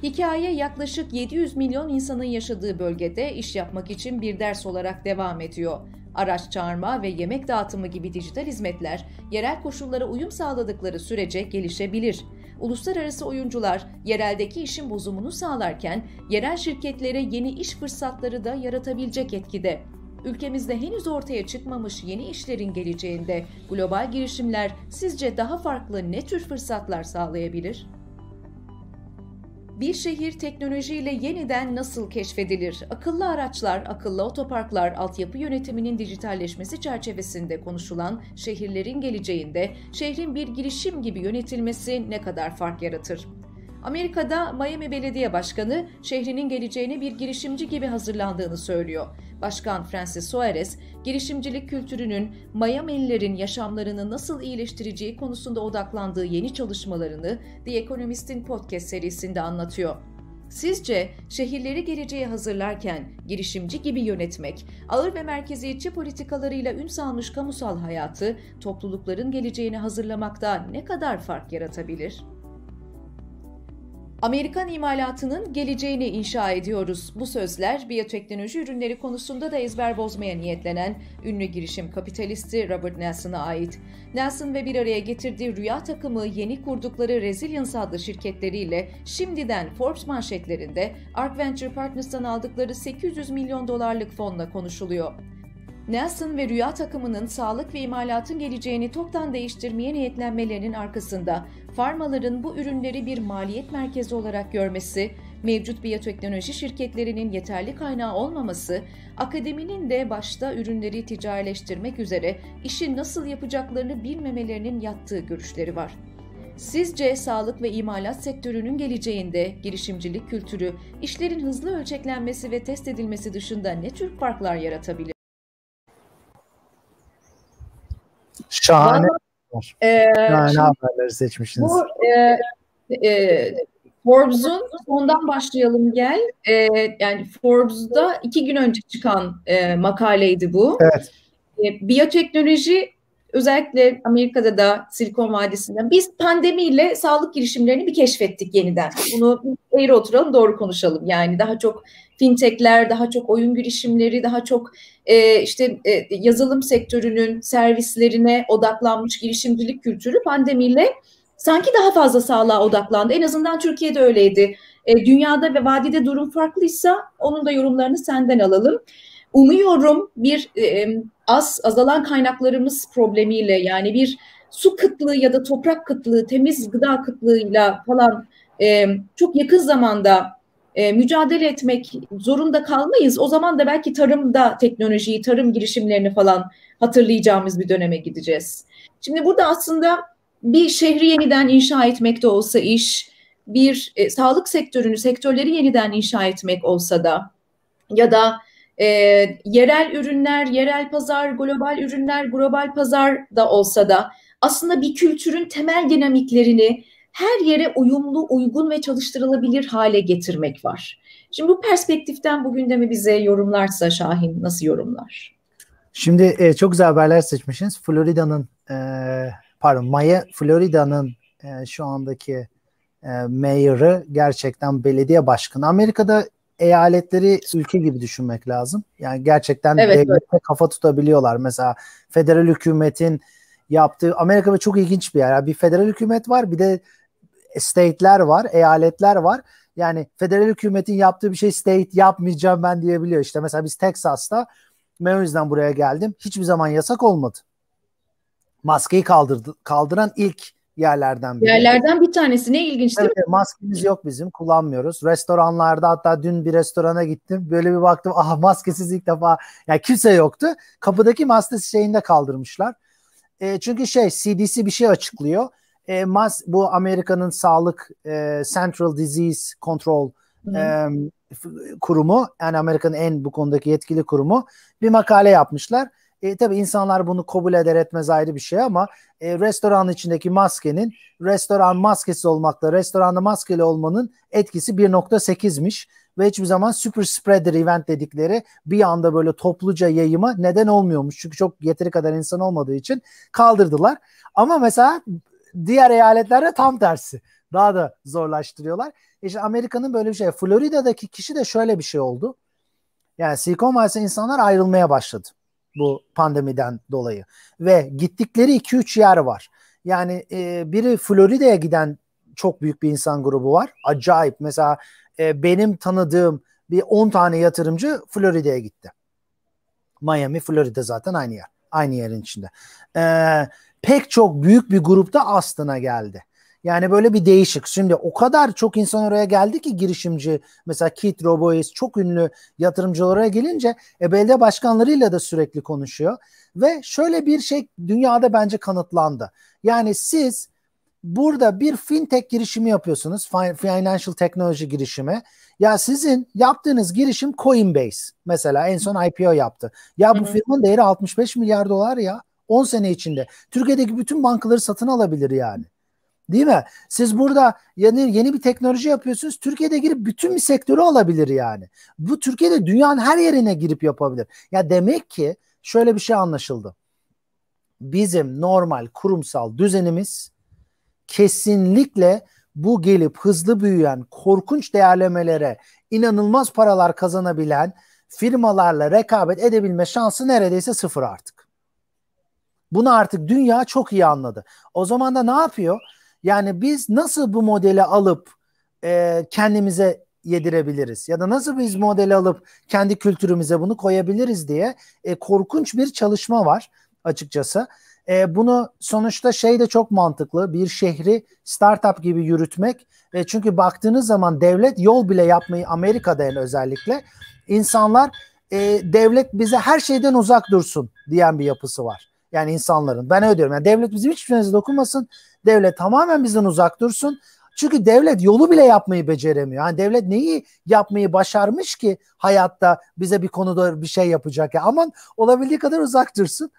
Hikaye yaklaşık 700 milyon insanın yaşadığı bölgede iş yapmak için bir ders olarak devam ediyor. Araç çağırma ve yemek dağıtımı gibi dijital hizmetler yerel koşullara uyum sağladıkları sürece gelişebilir. Uluslararası oyuncular yereldeki işin bozumunu sağlarken yerel şirketlere yeni iş fırsatları da yaratabilecek etkide. Ülkemizde henüz ortaya çıkmamış yeni işlerin geleceğinde global girişimler sizce daha farklı ne tür fırsatlar sağlayabilir? Bir şehir teknolojiyle yeniden nasıl keşfedilir? Akıllı araçlar, akıllı otoparklar, altyapı yönetiminin dijitalleşmesi çerçevesinde konuşulan şehirlerin geleceğinde şehrin bir girişim gibi yönetilmesi ne kadar fark yaratır? Amerika'da Miami Belediye Başkanı şehrinin geleceğine bir girişimci gibi hazırlandığını söylüyor. Başkan Francis Suarez, girişimcilik kültürünün Miami'lilerin yaşamlarını nasıl iyileştireceği konusunda odaklandığı yeni çalışmalarını The Economist'in podcast serisinde anlatıyor. Sizce şehirleri geleceğe hazırlarken girişimci gibi yönetmek, ağır ve merkeziyetçi politikalarıyla ün salmış kamusal hayatı toplulukların geleceğini hazırlamakta ne kadar fark yaratabilir? Amerikan imalatının geleceğini inşa ediyoruz. Bu sözler biyoteknoloji ürünleri konusunda da ezber bozmaya niyetlenen ünlü girişim kapitalisti Robert Nelson'a ait. Nelson ve bir araya getirdiği rüya takımı yeni kurdukları Resilience adlı şirketleriyle şimdiden Forbes manşetlerinde Ark Venture Partners'tan aldıkları 800 milyon dolarlık fonla konuşuluyor. Nelson ve Rüya takımının sağlık ve imalatın geleceğini toptan değiştirmeye niyetlenmelerinin arkasında farmaların bu ürünleri bir maliyet merkezi olarak görmesi, mevcut biyoteknoloji şirketlerinin yeterli kaynağı olmaması, akademinin de başta ürünleri ticarileştirmek üzere işi nasıl yapacaklarını bilmemelerinin yattığı görüşleri var. Sizce sağlık ve imalat sektörünün geleceğinde girişimcilik kültürü, işlerin hızlı ölçeklenmesi ve test edilmesi dışında ne tür farklar yaratabilir? Şahane. Ee, Şahane haberleri seçmişsiniz. Bu e, e, Forbes'un sondan başlayalım gel. E, yani Forbes'da iki gün önce çıkan e, makaleydi bu. Evet. E, biyoteknoloji özellikle Amerika'da da Silikon Vadisi'nden biz pandemiyle sağlık girişimlerini bir keşfettik yeniden. Bunu eğri oturalım doğru konuşalım. Yani daha çok fintechler, daha çok oyun girişimleri, daha çok e, işte e, yazılım sektörünün servislerine odaklanmış girişimcilik kültürü pandemiyle sanki daha fazla sağlığa odaklandı. En azından Türkiye'de öyleydi. E, dünyada ve vadide durum farklıysa onun da yorumlarını senden alalım. Umuyorum bir e, az azalan kaynaklarımız problemiyle yani bir su kıtlığı ya da toprak kıtlığı, temiz gıda kıtlığıyla falan e, çok yakın zamanda e, mücadele etmek zorunda kalmayız. O zaman da belki tarımda teknolojiyi, tarım girişimlerini falan hatırlayacağımız bir döneme gideceğiz. Şimdi burada aslında bir şehri yeniden inşa etmek de olsa iş, bir e, sağlık sektörünü, sektörleri yeniden inşa etmek olsa da ya da e, yerel ürünler, yerel pazar, global ürünler, global pazar da olsa da aslında bir kültürün temel dinamiklerini her yere uyumlu, uygun ve çalıştırılabilir hale getirmek var. Şimdi bu perspektiften bugün de mi bize yorumlarsa Şahin nasıl yorumlar? Şimdi e, çok güzel haberler seçmişsiniz. Florida'nın e, pardon Maya Florida'nın e, şu andaki e, mayor'ı gerçekten belediye başkanı. Amerika'da eyaletleri ülke gibi düşünmek lazım. Yani gerçekten evet, devlete evet. kafa tutabiliyorlar. Mesela federal hükümetin yaptığı Amerika çok ilginç bir yer. Yani bir federal hükümet var bir de state'ler var, eyaletler var. Yani federal hükümetin yaptığı bir şey state yapmayacağım ben diyebiliyor. İşte mesela biz Texas'ta ben o yüzden buraya geldim. Hiçbir zaman yasak olmadı. Maskeyi kaldırdı, kaldıran ilk yerlerden biri. Yerlerden bir tanesi. Ne ilginç değil evet, mi? Maskemiz yok bizim. Kullanmıyoruz. Restoranlarda hatta dün bir restorana gittim. Böyle bir baktım. Ah maskesiz ilk defa. Yani kimse yoktu. Kapıdaki maske şeyini de kaldırmışlar. E, çünkü şey CDC bir şey açıklıyor e, mas bu Amerika'nın sağlık e, Central Disease Control e, kurumu yani Amerika'nın en bu konudaki yetkili kurumu bir makale yapmışlar. E, tabii insanlar bunu kabul eder etmez ayrı bir şey ama e, restoranın içindeki maskenin restoran maskesi olmakla restoranda maskeli olmanın etkisi 1.8'miş ve hiçbir zaman super spreader event dedikleri bir anda böyle topluca yayıma neden olmuyormuş. Çünkü çok yeteri kadar insan olmadığı için kaldırdılar. Ama mesela diğer eyaletlerde tam tersi. Daha da zorlaştırıyorlar. İşte Amerika'nın böyle bir şey. Florida'daki kişi de şöyle bir şey oldu. Yani Silikon Vadisi'ne insanlar ayrılmaya başladı bu pandemiden dolayı. Ve gittikleri 2-3 yer var. Yani e, biri Florida'ya giden çok büyük bir insan grubu var. Acayip. Mesela e, benim tanıdığım bir 10 tane yatırımcı Florida'ya gitti. Miami, Florida zaten aynı yer. Aynı yerin içinde. Eee pek çok büyük bir grupta aslına geldi. Yani böyle bir değişik. Şimdi o kadar çok insan oraya geldi ki girişimci mesela Keith Robois çok ünlü yatırımcı oraya gelince e, belediye başkanlarıyla da sürekli konuşuyor. Ve şöyle bir şey dünyada bence kanıtlandı. Yani siz burada bir fintech girişimi yapıyorsunuz. Financial technology girişimi. Ya sizin yaptığınız girişim Coinbase mesela en son IPO yaptı. Ya bu firmanın değeri 65 milyar dolar ya. 10 sene içinde Türkiye'deki bütün bankaları satın alabilir yani. Değil mi? Siz burada yeni, yeni bir teknoloji yapıyorsunuz. Türkiye'de girip bütün bir sektörü alabilir yani. Bu Türkiye'de dünyanın her yerine girip yapabilir. Ya demek ki şöyle bir şey anlaşıldı. Bizim normal kurumsal düzenimiz kesinlikle bu gelip hızlı büyüyen korkunç değerlemelere inanılmaz paralar kazanabilen firmalarla rekabet edebilme şansı neredeyse sıfır artık. Bunu artık dünya çok iyi anladı. O zaman da ne yapıyor? Yani biz nasıl bu modeli alıp e, kendimize yedirebiliriz ya da nasıl biz modeli alıp kendi kültürümüze bunu koyabiliriz diye e, korkunç bir çalışma var açıkçası. E, bunu sonuçta şey de çok mantıklı bir şehri startup gibi yürütmek ve çünkü baktığınız zaman devlet yol bile yapmayı Amerika'da en özellikle insanlar e, devlet bize her şeyden uzak dursun diyen bir yapısı var. Yani insanların. Ben öyle diyorum. Yani devlet bizim hiçbir şeyimize dokunmasın. Devlet tamamen bizden uzak dursun. Çünkü devlet yolu bile yapmayı beceremiyor. Yani devlet neyi yapmayı başarmış ki hayatta bize bir konuda bir şey yapacak ya. Aman olabildiği kadar uzak dursun.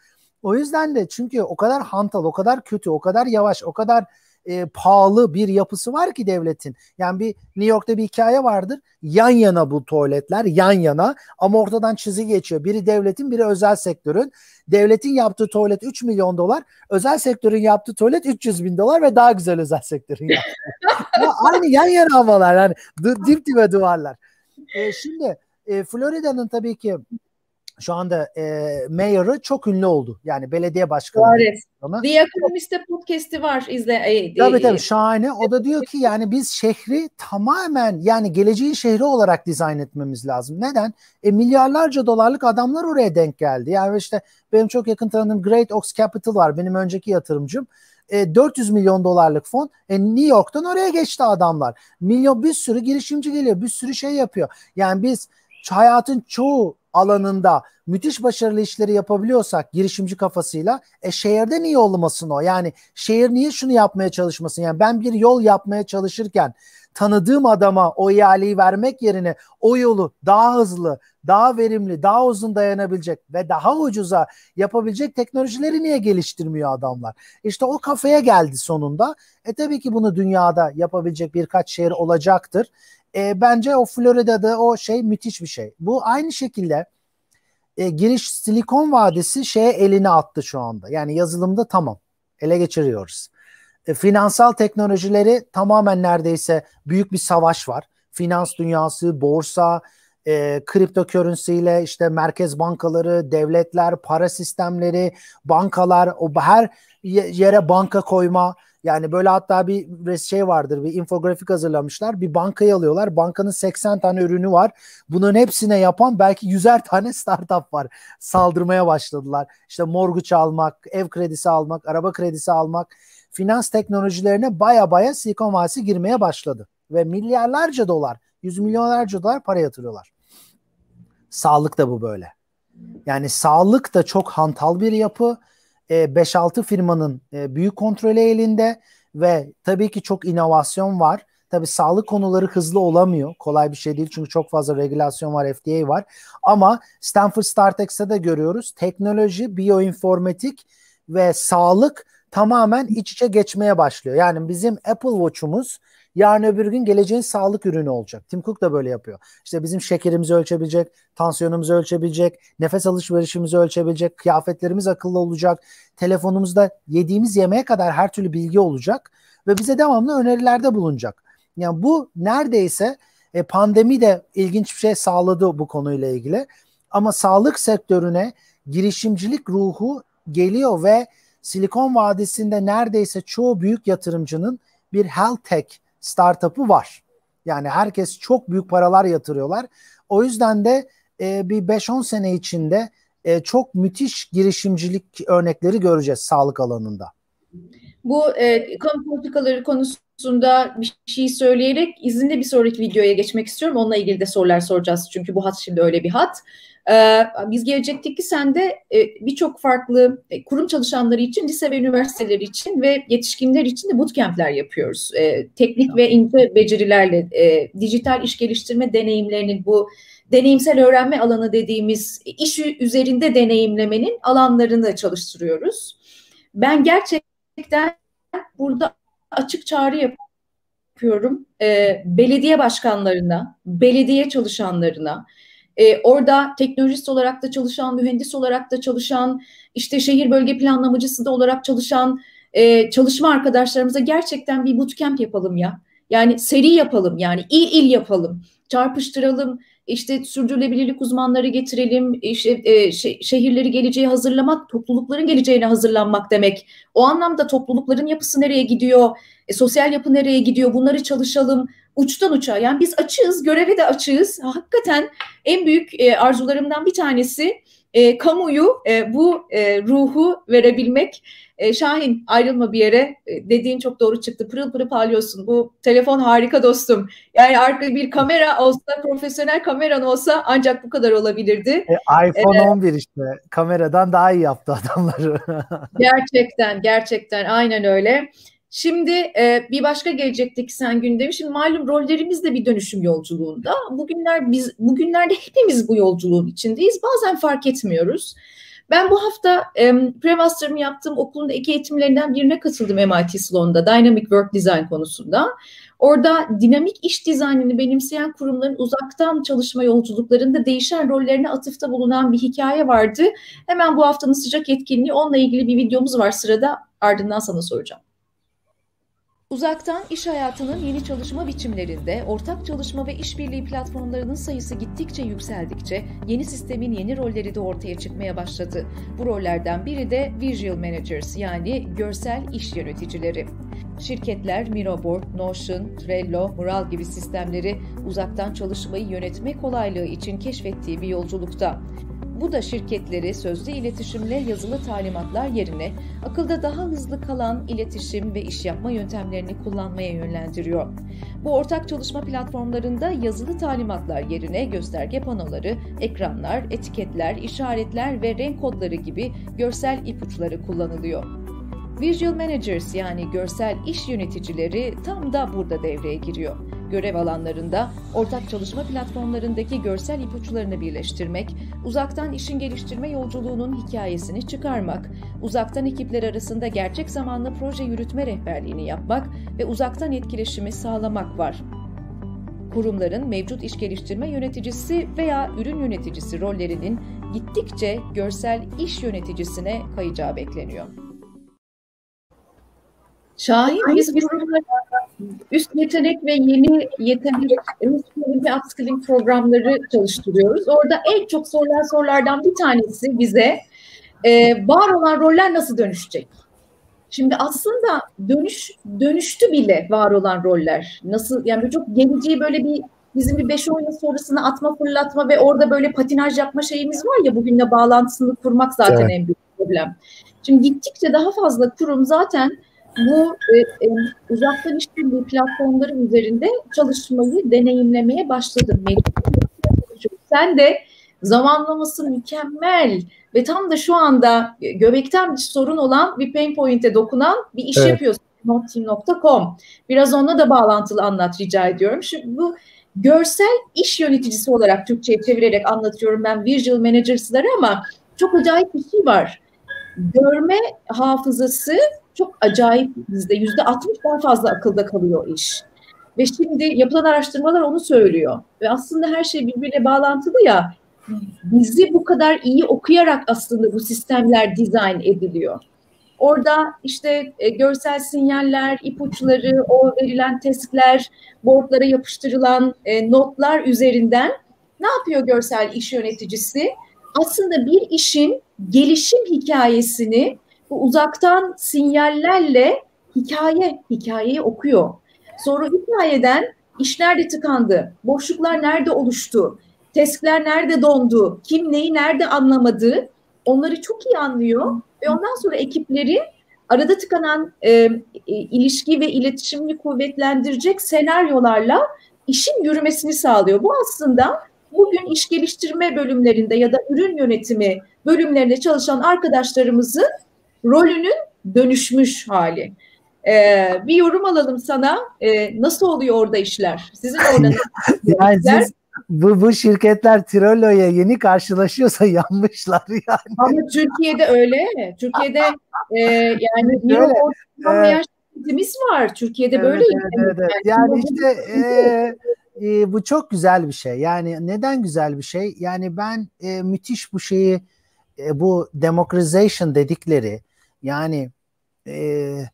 O yüzden de çünkü o kadar hantal, o kadar kötü, o kadar yavaş, o kadar e, pahalı bir yapısı var ki devletin. Yani bir New York'ta bir hikaye vardır. Yan yana bu tuvaletler, yan yana ama ortadan çizgi geçiyor. Biri devletin, biri özel sektörün. Devletin yaptığı tuvalet 3 milyon dolar, özel sektörün yaptığı tuvalet 300 bin dolar ve daha güzel özel sektörün yaptığı. aynı yan yana havalar, yani dip dibe duvarlar. E, şimdi e, Florida'nın tabii ki şu anda e, mayor'ı çok ünlü oldu. Yani belediye başkanı. Evet. The Economist'te podcast'i var izle. E, tabii tabii şahane. O da diyor ki yani biz şehri tamamen yani geleceğin şehri olarak dizayn etmemiz lazım. Neden? E, milyarlarca dolarlık adamlar oraya denk geldi. Yani işte benim çok yakın tanıdığım Great Oaks Capital var. Benim önceki yatırımcım. E, 400 milyon dolarlık fon. E, New York'tan oraya geçti adamlar. Milyon bir sürü girişimci geliyor. Bir sürü şey yapıyor. Yani biz hayatın çoğu alanında müthiş başarılı işleri yapabiliyorsak girişimci kafasıyla e şehirde niye olmasın o? Yani şehir niye şunu yapmaya çalışmasın? Yani ben bir yol yapmaya çalışırken tanıdığım adama o ihaleyi vermek yerine o yolu daha hızlı, daha verimli, daha uzun dayanabilecek ve daha ucuza yapabilecek teknolojileri niye geliştirmiyor adamlar? İşte o kafaya geldi sonunda. E tabii ki bunu dünyada yapabilecek birkaç şehir olacaktır e, bence o Florida'da o şey müthiş bir şey. Bu aynı şekilde e, giriş Silikon Vadisi şeye elini attı şu anda. Yani yazılımda tamam ele geçiriyoruz. E, finansal teknolojileri tamamen neredeyse büyük bir savaş var. Finans dünyası, borsa, e, kripto ile işte merkez bankaları, devletler, para sistemleri, bankalar, o her yere banka koyma, yani böyle hatta bir şey vardır bir infografik hazırlamışlar. Bir bankayı alıyorlar. Bankanın 80 tane ürünü var. Bunların hepsine yapan belki yüzer tane startup var. Saldırmaya başladılar. İşte morguç almak, ev kredisi almak, araba kredisi almak. Finans teknolojilerine baya baya Silikon Vadisi girmeye başladı. Ve milyarlarca dolar, yüz milyonlarca dolar para yatırıyorlar. Sağlık da bu böyle. Yani sağlık da çok hantal bir yapı 5-6 e, firmanın e, büyük kontrolü elinde ve tabii ki çok inovasyon var. Tabii sağlık konuları hızlı olamıyor. Kolay bir şey değil çünkü çok fazla regülasyon var, FDA var. Ama Stanford StartX'te de görüyoruz. Teknoloji, biyoinformatik ve sağlık tamamen iç içe geçmeye başlıyor. Yani bizim Apple Watch'umuz yarın öbür gün geleceğin sağlık ürünü olacak. Tim Cook da böyle yapıyor. İşte bizim şekerimizi ölçebilecek, tansiyonumuzu ölçebilecek, nefes alışverişimizi ölçebilecek, kıyafetlerimiz akıllı olacak, telefonumuzda yediğimiz yemeğe kadar her türlü bilgi olacak ve bize devamlı önerilerde bulunacak. Yani bu neredeyse e, pandemi de ilginç bir şey sağladı bu konuyla ilgili. Ama sağlık sektörüne girişimcilik ruhu geliyor ve Silikon Vadisi'nde neredeyse çoğu büyük yatırımcının bir health tech startup'ı var. Yani herkes çok büyük paralar yatırıyorlar. O yüzden de e, bir 5-10 sene içinde e, çok müthiş girişimcilik örnekleri göreceğiz sağlık alanında. Bu e, kamu politikaları konusunda bir şey söyleyerek izinli bir sonraki videoya geçmek istiyorum. Onunla ilgili de sorular soracağız. Çünkü bu hat şimdi öyle bir hat. Ee, biz gelecekteki sende e, birçok farklı e, kurum çalışanları için, lise ve üniversiteler için ve yetişkinler için de bootcamp'ler yapıyoruz. Ee, teknik ve ince becerilerle e, dijital iş geliştirme deneyimlerinin bu deneyimsel öğrenme alanı dediğimiz iş üzerinde deneyimlemenin alanlarını çalıştırıyoruz. Ben gerçekten burada açık çağrı yapıyorum. E, belediye başkanlarına, belediye çalışanlarına, e, orada teknolojist olarak da çalışan, mühendis olarak da çalışan, işte şehir bölge planlamacısı da olarak çalışan e, çalışma arkadaşlarımıza gerçekten bir bootcamp yapalım ya. Yani seri yapalım yani il il yapalım, çarpıştıralım, işte sürdürülebilirlik uzmanları getirelim, işte e, şehirleri geleceğe hazırlamak, toplulukların geleceğine hazırlanmak demek. O anlamda toplulukların yapısı nereye gidiyor, e, sosyal yapı nereye gidiyor, bunları çalışalım uçtan uça. Yani biz açığız, göreve de açığız. Hakikaten en büyük e, arzularımdan bir tanesi e, kamuyu e, bu e, ruhu verebilmek. E, Şahin ayrılma bir yere e, dediğin çok doğru çıktı. Pırıl pırıl parlıyorsun. Bu telefon harika dostum. Yani arka bir kamera olsa, profesyonel kameran olsa ancak bu kadar olabilirdi. E, iPhone e, 11 işte. Kameradan daha iyi yaptı adamları. gerçekten, gerçekten aynen öyle. Şimdi e, bir başka gelecekteki sen gündemi. Şimdi malum rollerimiz de bir dönüşüm yolculuğunda. Bugünler biz bugünlerde hepimiz bu yolculuğun içindeyiz. Bazen fark etmiyoruz. Ben bu hafta e, pre-master'ımı yaptığım okulun ek eğitimlerinden birine katıldım MIT Sloan'da Dynamic Work Design konusunda. Orada dinamik iş dizaynını benimseyen kurumların uzaktan çalışma yolculuklarında değişen rollerine atıfta bulunan bir hikaye vardı. Hemen bu haftanın sıcak etkinliği onunla ilgili bir videomuz var sırada ardından sana soracağım. Uzaktan iş hayatının yeni çalışma biçimlerinde ortak çalışma ve işbirliği platformlarının sayısı gittikçe yükseldikçe yeni sistemin yeni rolleri de ortaya çıkmaya başladı. Bu rollerden biri de Visual Managers yani görsel iş yöneticileri. Şirketler Miroboard, Notion, Trello, Mural gibi sistemleri uzaktan çalışmayı yönetme kolaylığı için keşfettiği bir yolculukta. Bu da şirketleri sözlü iletişimle yazılı talimatlar yerine akılda daha hızlı kalan iletişim ve iş yapma yöntemlerini kullanmaya yönlendiriyor. Bu ortak çalışma platformlarında yazılı talimatlar yerine gösterge panoları, ekranlar, etiketler, işaretler ve renk kodları gibi görsel ipuçları kullanılıyor. Visual Managers yani görsel iş yöneticileri tam da burada devreye giriyor. Görev alanlarında ortak çalışma platformlarındaki görsel ipuçlarını birleştirmek, uzaktan işin geliştirme yolculuğunun hikayesini çıkarmak, uzaktan ekipler arasında gerçek zamanlı proje yürütme rehberliğini yapmak ve uzaktan etkileşimi sağlamak var. Kurumların mevcut iş geliştirme yöneticisi veya ürün yöneticisi rollerinin gittikçe görsel iş yöneticisine kayacağı bekleniyor. Şahin biz kurumlara üst yetenek ve yeni yetenek ve upskilling programları çalıştırıyoruz. Orada en çok sorulan sorulardan bir tanesi bize e, var olan roller nasıl dönüşecek? Şimdi aslında dönüş dönüştü bile var olan roller. Nasıl yani çok geleceği böyle bir bizim bir 5-10 yıl sonrasını atma fırlatma ve orada böyle patinaj yapma şeyimiz var ya bugünle bağlantısını kurmak zaten evet. en büyük problem. Şimdi gittikçe daha fazla kurum zaten bu e, e, uzaktan işbirliği platformları üzerinde çalışmayı deneyimlemeye başladım. Sen de zamanlaması mükemmel ve tam da şu anda göbekten bir sorun olan bir pain point'e dokunan bir iş evet. yapıyorsun. Notteam.com. Biraz onunla da bağlantılı anlat rica ediyorum. Şu, bu görsel iş yöneticisi olarak Türkçe'ye çevirerek anlatıyorum ben visual managers'ları ama çok acayip bir şey var. Görme hafızası çok acayip bizde yüzde 60 daha fazla akılda kalıyor iş. Ve şimdi yapılan araştırmalar onu söylüyor. Ve aslında her şey birbirine bağlantılı ya. Bizi bu kadar iyi okuyarak aslında bu sistemler dizayn ediliyor. Orada işte e, görsel sinyaller, ipuçları, o verilen testler, boardlara yapıştırılan e, notlar üzerinden ne yapıyor görsel iş yöneticisi? Aslında bir işin gelişim hikayesini bu uzaktan sinyallerle hikaye, hikayeyi okuyor. Sonra hikayeden iş nerede tıkandı, boşluklar nerede oluştu, testler nerede dondu, kim neyi nerede anlamadı onları çok iyi anlıyor ve ondan sonra ekipleri arada tıkanan e, e, ilişki ve iletişimini kuvvetlendirecek senaryolarla işin yürümesini sağlıyor. Bu aslında bugün iş geliştirme bölümlerinde ya da ürün yönetimi bölümlerinde çalışan arkadaşlarımızı rolünün dönüşmüş hali. Ee, bir yorum alalım sana. Ee, nasıl oluyor orada işler? Sizin orada yani siz, bu, bu şirketler Trello'ya yeni karşılaşıyorsa yanmışlar yani. Ama Türkiye'de öyle. Türkiye'de e, yani bir veya şirketimiz var. Türkiye'de evet, böyle. Evet, evet, evet. Yani işte e, e, bu çok güzel bir şey. Yani neden güzel bir şey? Yani ben e, müthiş bu şeyi e, bu democratization dedikleri yani e,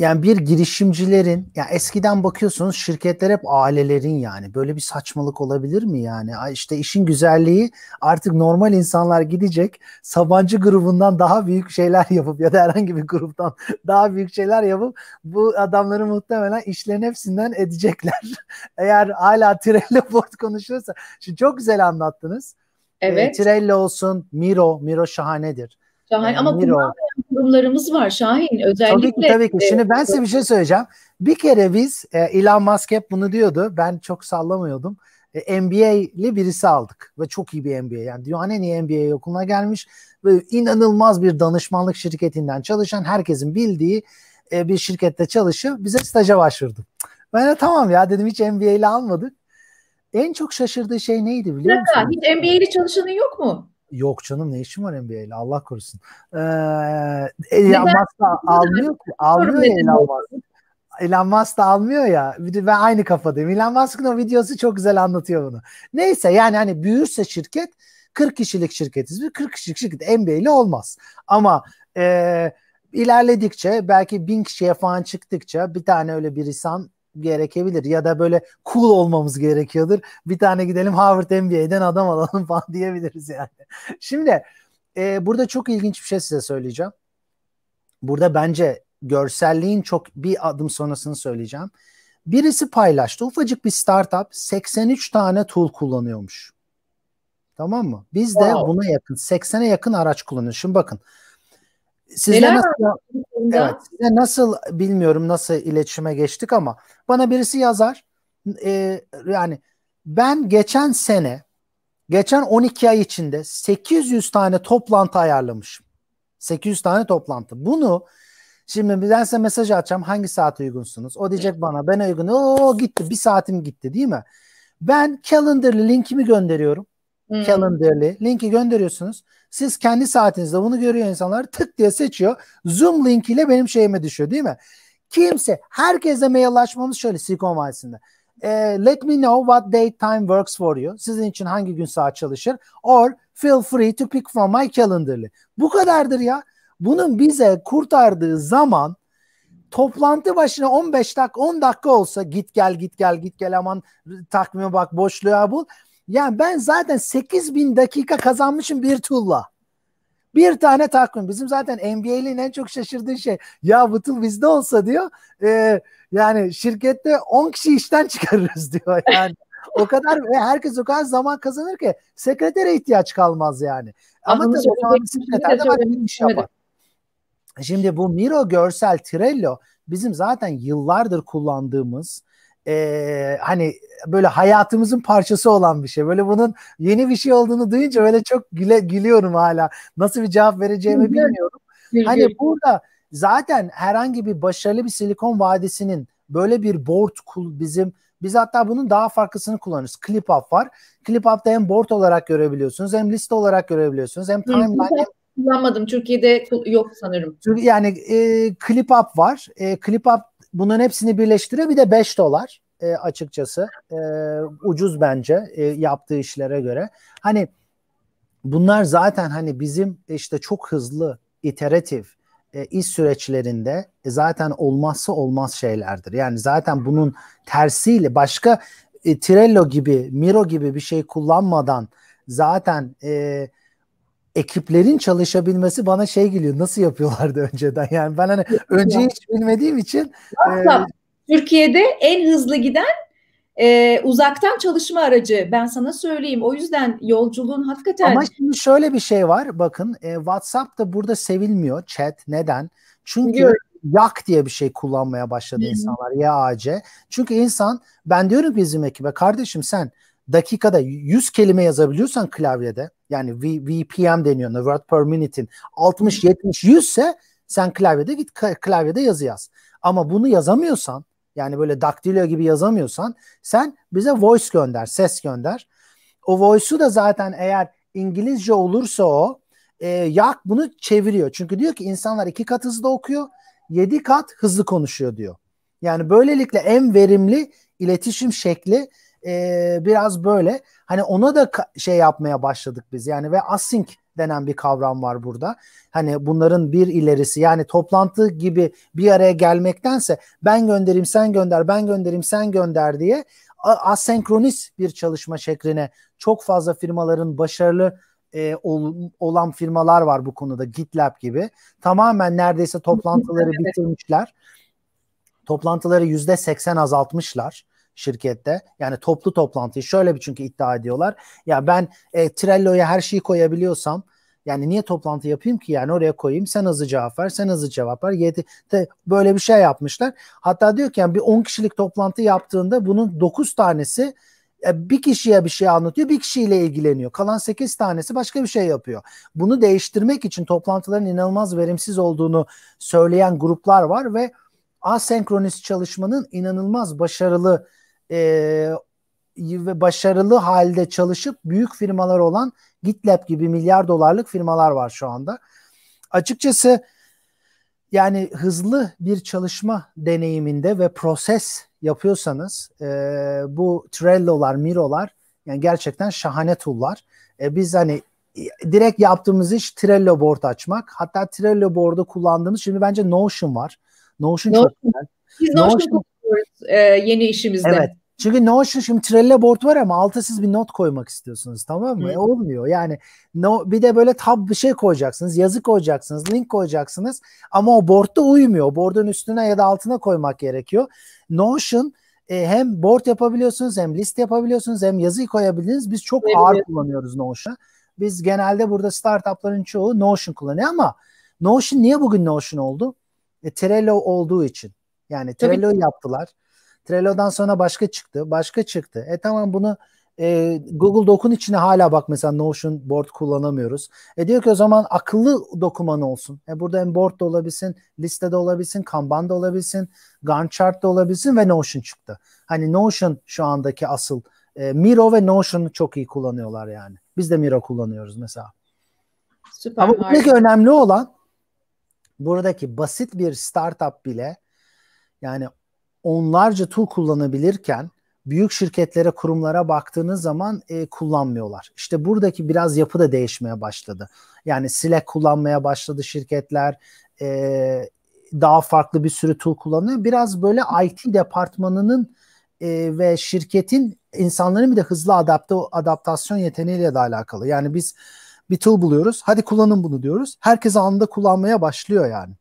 yani bir girişimcilerin ya eskiden bakıyorsunuz şirketler hep ailelerin yani böyle bir saçmalık olabilir mi yani işte işin güzelliği artık normal insanlar gidecek Sabancı grubundan daha büyük şeyler yapıp ya da herhangi bir gruptan daha büyük şeyler yapıp bu adamları muhtemelen işlerin hepsinden edecekler. Eğer hala Trello board konuşuyorsa şimdi çok güzel anlattınız. Evet. E, Trello olsun, Miro, Miro şahanedir. Şahane ama Miro. kurumlarımız var Şahin özellikle. Tabii ki tabii ki. Şimdi ben size bir şey söyleyeceğim. Bir kere biz e, Elon Musk hep bunu diyordu. Ben çok sallamıyordum. E, MBA'li birisi aldık ve çok iyi bir MBA. Yani dünyanın en iyi MBA okuluna gelmiş ve inanılmaz bir danışmanlık şirketinden çalışan herkesin bildiği e, bir şirkette çalışıyor. Bize staja başvurdu. Ben de tamam ya dedim hiç MBA'li almadık. En çok şaşırdığı şey neydi biliyor musun? Hiç MBA'li çalışanın yok mu? Yok canım ne işim var NBA'yle Allah korusun. Ee, Elon Musk da almıyor ki. Almıyor ya Elon Musk. Elon Musk da almıyor ya. Ben aynı kafadayım. Elon Musk'ın o videosu çok güzel anlatıyor bunu. Neyse yani hani büyürse şirket 40 kişilik şirketiz. Bir 40 kişilik şirket NBA'li olmaz. Ama e, ilerledikçe belki bin kişiye falan çıktıkça bir tane öyle bir insan gerekebilir ya da böyle cool olmamız gerekiyordur. Bir tane gidelim Harvard MBA'den adam alalım falan diyebiliriz yani. Şimdi e, burada çok ilginç bir şey size söyleyeceğim. Burada bence görselliğin çok bir adım sonrasını söyleyeceğim. Birisi paylaştı. Ufacık bir startup 83 tane tool kullanıyormuş. Tamam mı? Biz de wow. buna yakın 80'e yakın araç kullanıyoruz. Şimdi bakın Sizle Neler nasıl, evet, size nasıl bilmiyorum nasıl iletişime geçtik ama bana birisi yazar e, yani ben geçen sene geçen 12 ay içinde 800 tane toplantı ayarlamışım. 800 tane toplantı. Bunu şimdi ben size mesaj atacağım hangi saat uygunsunuz? O diyecek bana ben uygun. O gitti bir saatim gitti değil mi? Ben Calendar'lı linkimi gönderiyorum. Hmm. Calendar'lı linki gönderiyorsunuz. Siz kendi saatinizde bunu görüyor insanlar tık diye seçiyor. Zoom linkiyle benim şeyime düşüyor değil mi? Kimse, herkese maillaşmamız şöyle Silikon Vadisi'nde. E, let me know what date time works for you. Sizin için hangi gün saat çalışır? Or feel free to pick from my calendar'lı. Bu kadardır ya. Bunun bize kurtardığı zaman toplantı başına 15 dakika 10 dakika olsa git gel git gel git gel aman takvime bak boşluğa bul. Yani ben zaten 8000 dakika kazanmışım bir tool'la. Bir tane takvim. Bizim zaten NBA'nin en çok şaşırdığı şey ya bu tool bizde olsa diyor. E, yani şirkette 10 kişi işten çıkarırız diyor yani. o kadar ve herkes o kadar zaman kazanır ki sekretere ihtiyaç kalmaz yani. Ama tabii o iş yapar. Şimdi bu Miro görsel Trello bizim zaten yıllardır kullandığımız e, hani böyle hayatımızın parçası olan bir şey. Böyle bunun yeni bir şey olduğunu duyunca böyle çok güle, gülüyorum hala. Nasıl bir cevap vereceğimi bilmiyorum. Hani burada zaten herhangi bir başarılı bir Silikon Vadisi'nin böyle bir board bizim biz hatta bunun daha farklısını kullanırız. ClipUp var. ClipUp'ta hem board olarak görebiliyorsunuz hem liste olarak görebiliyorsunuz hem timeline hem kullanmadım. Türkiye'de yok sanırım. Yani e, ClipUp var. E, ClipUp bunların hepsini birleştiriyor. Bir de 5 dolar e, açıkçası. E, ucuz bence e, yaptığı işlere göre. Hani bunlar zaten hani bizim işte çok hızlı iteratif e, iş süreçlerinde e, zaten olmazsa olmaz şeylerdir. Yani zaten bunun tersiyle başka e, Trello gibi, Miro gibi bir şey kullanmadan zaten e, ekiplerin çalışabilmesi bana şey geliyor. Nasıl yapıyorlardı önceden? Yani ben hani önce hiç bilmediğim için e, Türkiye'de en hızlı giden e, uzaktan çalışma aracı ben sana söyleyeyim. O yüzden yolculuğun hakikaten... Ama şimdi şöyle bir şey var bakın e, WhatsApp da burada sevilmiyor chat. Neden? Çünkü Biliyorum. yak diye bir şey kullanmaya başladı Hı-hı. insanlar YAC. Çünkü insan ben diyorum ki bizim ekibe kardeşim sen dakikada 100 kelime yazabiliyorsan klavyede yani v, VPM deniyor word per minute'in 60 70 100 ise sen klavyede git klavyede yazı yaz. Ama bunu yazamıyorsan yani böyle daktilo gibi yazamıyorsan sen bize voice gönder, ses gönder. O voice'u da zaten eğer İngilizce olursa o e, Yak bunu çeviriyor. Çünkü diyor ki insanlar iki kat hızlı okuyor. 7 kat hızlı konuşuyor diyor. Yani böylelikle en verimli iletişim şekli e, biraz böyle. Hani ona da şey yapmaya başladık biz. Yani ve async denen bir kavram var burada. Hani bunların bir ilerisi yani toplantı gibi bir araya gelmektense ben göndereyim sen gönder ben göndereyim sen gönder diye asenkronis bir çalışma şekline çok fazla firmaların başarılı e, ol, olan firmalar var bu konuda GitLab gibi. Tamamen neredeyse toplantıları bitirmişler. Toplantıları yüzde seksen azaltmışlar şirkette. Yani toplu toplantıyı şöyle bir çünkü iddia ediyorlar. Ya ben e, Trello'ya her şeyi koyabiliyorsam yani niye toplantı yapayım ki yani oraya koyayım sen hızlı cevap ver sen hızlı cevap ver. Yedi, de böyle bir şey yapmışlar. Hatta diyor ki yani bir 10 kişilik toplantı yaptığında bunun 9 tanesi e, bir kişiye bir şey anlatıyor, bir kişiyle ilgileniyor. Kalan 8 tanesi başka bir şey yapıyor. Bunu değiştirmek için toplantıların inanılmaz verimsiz olduğunu söyleyen gruplar var ve asenkronist çalışmanın inanılmaz başarılı e, ve başarılı halde çalışıp büyük firmalar olan GitLab gibi milyar dolarlık firmalar var şu anda. Açıkçası yani hızlı bir çalışma deneyiminde ve proses yapıyorsanız e, bu Trello'lar, Miro'lar yani gerçekten şahane tool'lar. E, biz hani direkt yaptığımız iş Trello board açmak. Hatta Trello board'u kullandığımız şimdi bence Notion var. Notion, Notion. çok güzel. Biz Notion, Notion e, yeni işimizde. Evet. Çünkü Notion şimdi Trello board var ama alta siz bir not koymak istiyorsunuz tamam mı? E, olmuyor yani. No, bir de böyle tab bir şey koyacaksınız, yazı koyacaksınız, link koyacaksınız ama o boardda uymuyor. O board'un üstüne ya da altına koymak gerekiyor. Notion e, hem board yapabiliyorsunuz hem list yapabiliyorsunuz hem yazıyı koyabilirsiniz. Biz çok evet. ağır kullanıyoruz Notion'u. Biz genelde burada startupların çoğu Notion kullanıyor ama Notion niye bugün Notion oldu? E, Trello olduğu için. Yani Trello yaptılar. Trello'dan sonra başka çıktı. Başka çıktı. E tamam bunu e, Google Doc'un içine hala bak mesela Notion board kullanamıyoruz. E diyor ki o zaman akıllı doküman olsun. E burada hem board da olabilsin, listede olabilsin, Kanban da olabilsin, Gantt chart da olabilsin ve Notion çıktı. Hani Notion şu andaki asıl e, Miro ve Notion'u çok iyi kullanıyorlar yani. Biz de Miro kullanıyoruz mesela. Süper. Ama buradaki önemli olan buradaki basit bir startup bile yani onlarca tool kullanabilirken büyük şirketlere, kurumlara baktığınız zaman e, kullanmıyorlar. İşte buradaki biraz yapı da değişmeye başladı. Yani Slack kullanmaya başladı şirketler. E, daha farklı bir sürü tool kullanıyor. Biraz böyle IT departmanının e, ve şirketin insanların bir de hızlı adapte adaptasyon yeteneğiyle de alakalı. Yani biz bir tool buluyoruz. Hadi kullanın bunu diyoruz. Herkes anında kullanmaya başlıyor yani.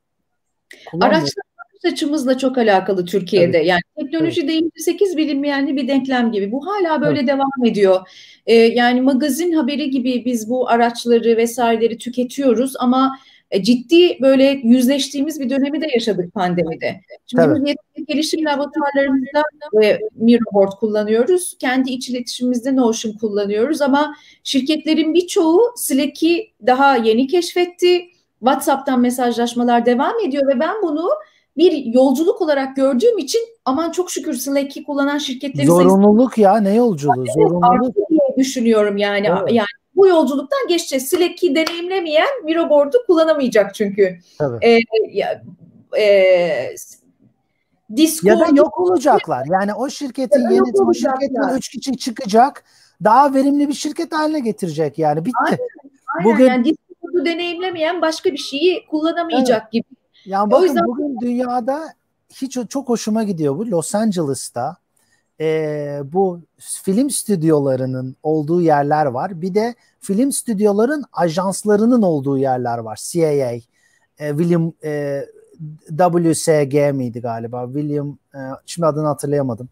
Araçlar açımızla çok alakalı Türkiye'de. Tabii. Yani teknoloji evet. deyince 8 bilinmeyenli bir denklem gibi. Bu hala böyle evet. devam ediyor. Ee, yani magazin haberi gibi biz bu araçları vesaireleri tüketiyoruz ama e, ciddi böyle yüzleştiğimiz bir dönemi de yaşadık pandemide. Şimdi biz gelişim laboratuvarlarımızda e, Miroboard kullanıyoruz. Kendi iç iletişimimizde Notion kullanıyoruz ama şirketlerin birçoğu Slack'i daha yeni keşfetti. WhatsApp'tan mesajlaşmalar devam ediyor ve ben bunu bir yolculuk olarak gördüğüm için aman çok şükür Slack'i kullanan şirketlerin Zorunluluk sayısı... ya ne yolculuğu? Zorunluluk. düşünüyorum yani. Evet. Yani bu yolculuktan geçeceğiz. Slack'i deneyimlemeyen Miroboard'u kullanamayacak çünkü. Tabii. Ee, ya, e, Discord, ya da yok olacaklar. Yani o şirketin yeni o şirketten üç kişi çıkacak. Daha verimli bir şirket haline getirecek yani. Bitti. Aynen, aynen. Bugün yani Discord'u deneyimlemeyen başka bir şeyi kullanamayacak evet. gibi yani bakın yüzden... bugün dünyada hiç çok hoşuma gidiyor bu. Los Angeles'ta e, bu film stüdyolarının olduğu yerler var. Bir de film stüdyoların ajanslarının olduğu yerler var. CIA, e, William e, WSG miydi galiba? William e, şimdi adını hatırlayamadım.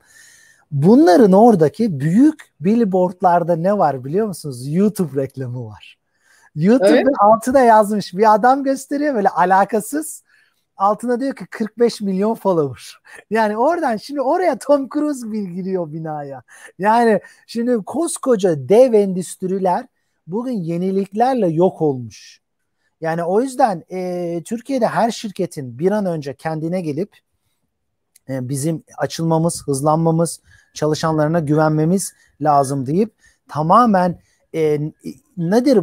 Bunların oradaki büyük billboardlarda ne var biliyor musunuz? YouTube reklamı var. YouTube'un altına yazmış bir adam gösteriyor böyle alakasız altına diyor ki 45 milyon follower. Yani oradan şimdi oraya Tom Cruise giriyor binaya. Yani şimdi koskoca dev endüstriler bugün yeniliklerle yok olmuş. Yani o yüzden e, Türkiye'de her şirketin bir an önce kendine gelip e, bizim açılmamız, hızlanmamız, çalışanlarına güvenmemiz lazım deyip tamamen e, nedir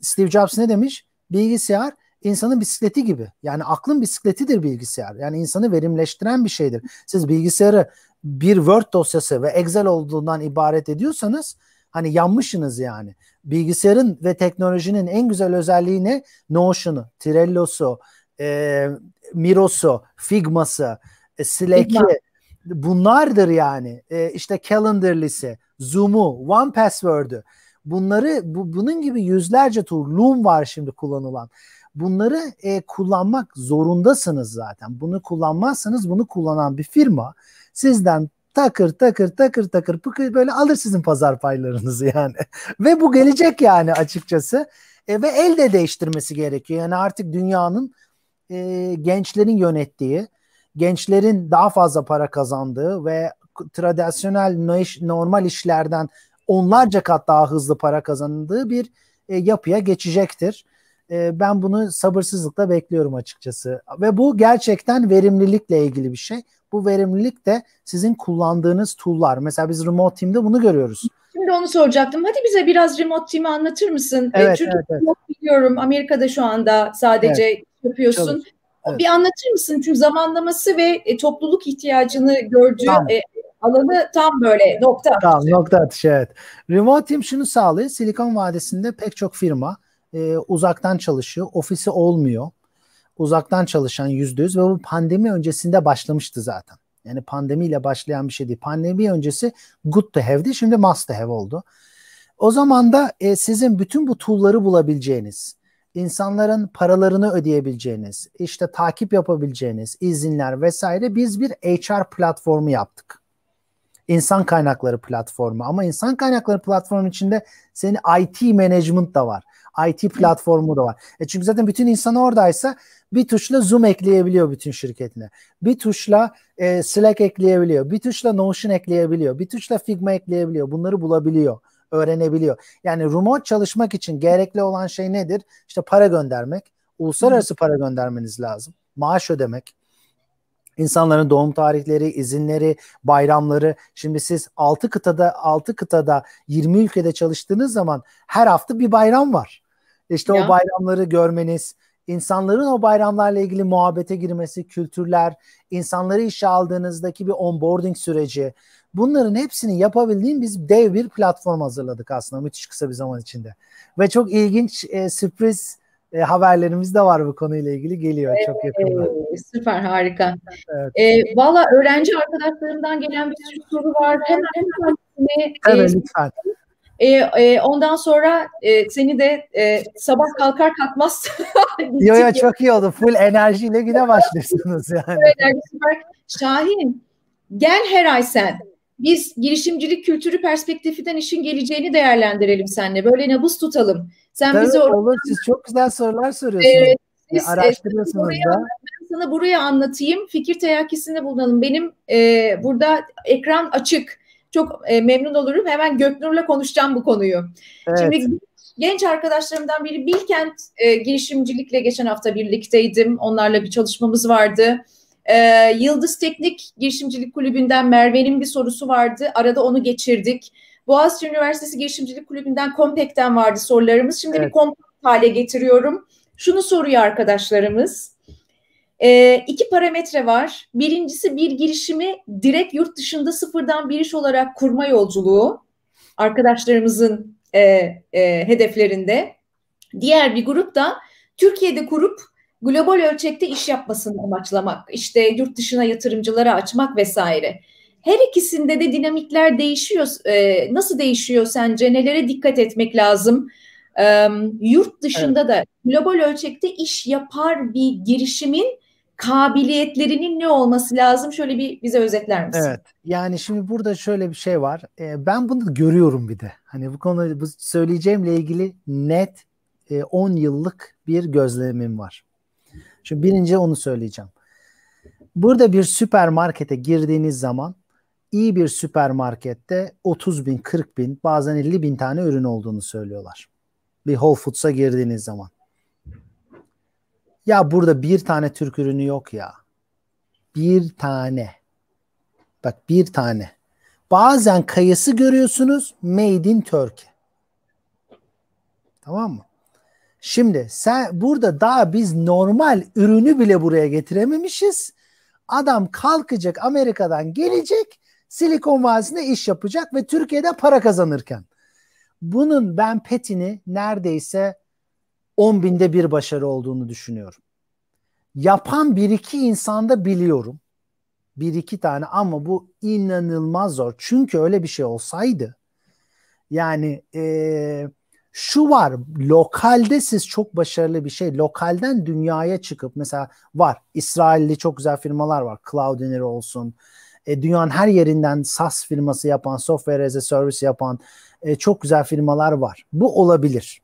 Steve Jobs ne demiş? Bilgisayar insanın bisikleti gibi. Yani aklın bisikletidir bilgisayar. Yani insanı verimleştiren bir şeydir. Siz bilgisayarı bir Word dosyası ve Excel olduğundan ibaret ediyorsanız hani yanmışsınız yani. Bilgisayarın ve teknolojinin en güzel özelliği ne? Notion'u, Trello'su, e, Miro'su, Figma'sı, e, Slack'i bunlardır yani. E, işte Calendar'lisi, Zoom'u, One Password'ü. Bunları bu, bunun gibi yüzlerce tool, Loom var şimdi kullanılan. Bunları e, kullanmak zorundasınız zaten. Bunu kullanmazsanız bunu kullanan bir firma sizden takır takır takır takır pıkır böyle alır sizin pazar paylarınızı yani. ve bu gelecek yani açıkçası. E, ve el de değiştirmesi gerekiyor. Yani artık dünyanın e, gençlerin yönettiği, gençlerin daha fazla para kazandığı ve tradisyonel normal işlerden onlarca kat daha hızlı para kazanıldığı bir e, yapıya geçecektir. E, ben bunu sabırsızlıkla bekliyorum açıkçası. Ve bu gerçekten verimlilikle ilgili bir şey. Bu verimlilik de sizin kullandığınız tool'lar. Mesela biz Remote Team'de bunu görüyoruz. Şimdi onu soracaktım. Hadi bize biraz Remote Team'i anlatır mısın? Evet, Çünkü evet, evet. biliyorum Amerika'da şu anda sadece evet. yapıyorsun. Evet. Bir anlatır mısın? Çünkü zamanlaması ve e, topluluk ihtiyacını gördüğü tamam. e, alanı tam böyle nokta atışı. Tamam nokta atışı evet. Remote Team şunu sağlıyor. Silikon Vadisi'nde pek çok firma e, uzaktan çalışıyor. Ofisi olmuyor. Uzaktan çalışan yüzde yüz ve bu pandemi öncesinde başlamıştı zaten. Yani pandemiyle başlayan bir şey değil. Pandemi öncesi good to have'di. Şimdi must to have oldu. O zaman da e, sizin bütün bu tool'ları bulabileceğiniz, insanların paralarını ödeyebileceğiniz, işte takip yapabileceğiniz izinler vesaire biz bir HR platformu yaptık. İnsan kaynakları platformu ama insan kaynakları platformu içinde senin IT management da var. IT platformu da var. E çünkü zaten bütün insan oradaysa bir tuşla Zoom ekleyebiliyor bütün şirketine. Bir tuşla e, Slack ekleyebiliyor. Bir tuşla Notion ekleyebiliyor. Bir tuşla Figma ekleyebiliyor. Bunları bulabiliyor öğrenebiliyor. Yani remote çalışmak için gerekli olan şey nedir? İşte para göndermek. Uluslararası para göndermeniz lazım. Maaş ödemek. İnsanların doğum tarihleri, izinleri, bayramları. Şimdi siz 6 kıtada 6 kıtada 20 ülkede çalıştığınız zaman her hafta bir bayram var. İşte ya. o bayramları görmeniz, insanların o bayramlarla ilgili muhabbete girmesi, kültürler, insanları işe aldığınızdaki bir onboarding süreci. Bunların hepsini yapabildiğim biz dev bir platform hazırladık aslında müthiş kısa bir zaman içinde. Ve çok ilginç e, sürpriz e, haberlerimiz de var bu konuyla ilgili geliyor evet, çok yakında. Süper harika. Evet. E, Valla öğrenci arkadaşlarımdan gelen bir sürü soru var. Hemen hemen Evet e, lütfen. E, e, ondan sonra e, seni de e, sabah kalkar kalkmaz. yo yo çok iyi oldu. Full enerjiyle güne başlıyorsunuz yani. Süper. Şahin gel her ay sen. Biz girişimcilik kültürü perspektifinden işin geleceğini değerlendirelim seninle. Böyle nabız tutalım. Sen Tabii, bize olur. Siz çok güzel sorular soruyorsunuz. Evet, siz, araştırıyorsunuz buraya, da. Ben sana buraya anlatayım. Fikir teyakkisinde bulunalım. Benim e, burada ekran açık çok e, memnun olurum. Hemen Göknur'la konuşacağım bu konuyu. Evet. Şimdi genç arkadaşlarımdan biri Bilkent e, girişimcilikle geçen hafta birlikteydim. Onlarla bir çalışmamız vardı. E, Yıldız Teknik Girişimcilik Kulübü'nden Merve'nin bir sorusu vardı. Arada onu geçirdik. Boğaziçi Üniversitesi Girişimcilik Kulübü'nden Kompek'ten vardı sorularımız. Şimdi evet. bir kompakt hale getiriyorum. Şunu soruyor arkadaşlarımız. E, iki parametre var. Birincisi bir girişimi direkt yurt dışında sıfırdan bir iş olarak kurma yolculuğu. Arkadaşlarımızın e, e, hedeflerinde. Diğer bir grup da Türkiye'de kurup global ölçekte iş yapmasını amaçlamak. İşte yurt dışına yatırımcılara açmak vesaire. Her ikisinde de dinamikler değişiyor. E, nasıl değişiyor sence? Nelere dikkat etmek lazım? E, yurt dışında evet. da global ölçekte iş yapar bir girişimin kabiliyetlerinin ne olması lazım? Şöyle bir bize özetler misin? Evet. Yani şimdi burada şöyle bir şey var. Ee, ben bunu görüyorum bir de. Hani bu konu bu söyleyeceğimle ilgili net 10 e, yıllık bir gözlemim var. Şimdi birinci onu söyleyeceğim. Burada bir süpermarkete girdiğiniz zaman iyi bir süpermarkette 30 bin, 40 bin, bazen 50 bin tane ürün olduğunu söylüyorlar. Bir Whole Foods'a girdiğiniz zaman. Ya burada bir tane Türk ürünü yok ya. Bir tane. Bak bir tane. Bazen kayısı görüyorsunuz made in Turkey. Tamam mı? Şimdi sen burada daha biz normal ürünü bile buraya getirememişiz. Adam kalkacak Amerika'dan gelecek Silikon Vadisi'nde iş yapacak ve Türkiye'de para kazanırken. Bunun ben petini neredeyse 10 binde bir başarı olduğunu düşünüyorum. Yapan bir iki insanda biliyorum. Bir iki tane ama bu inanılmaz zor. Çünkü öyle bir şey olsaydı yani e, şu var lokalde siz çok başarılı bir şey lokalden dünyaya çıkıp mesela var İsrailli çok güzel firmalar var Cloudinary olsun e, dünyanın her yerinden SaaS firması yapan software as a service yapan e, çok güzel firmalar var bu olabilir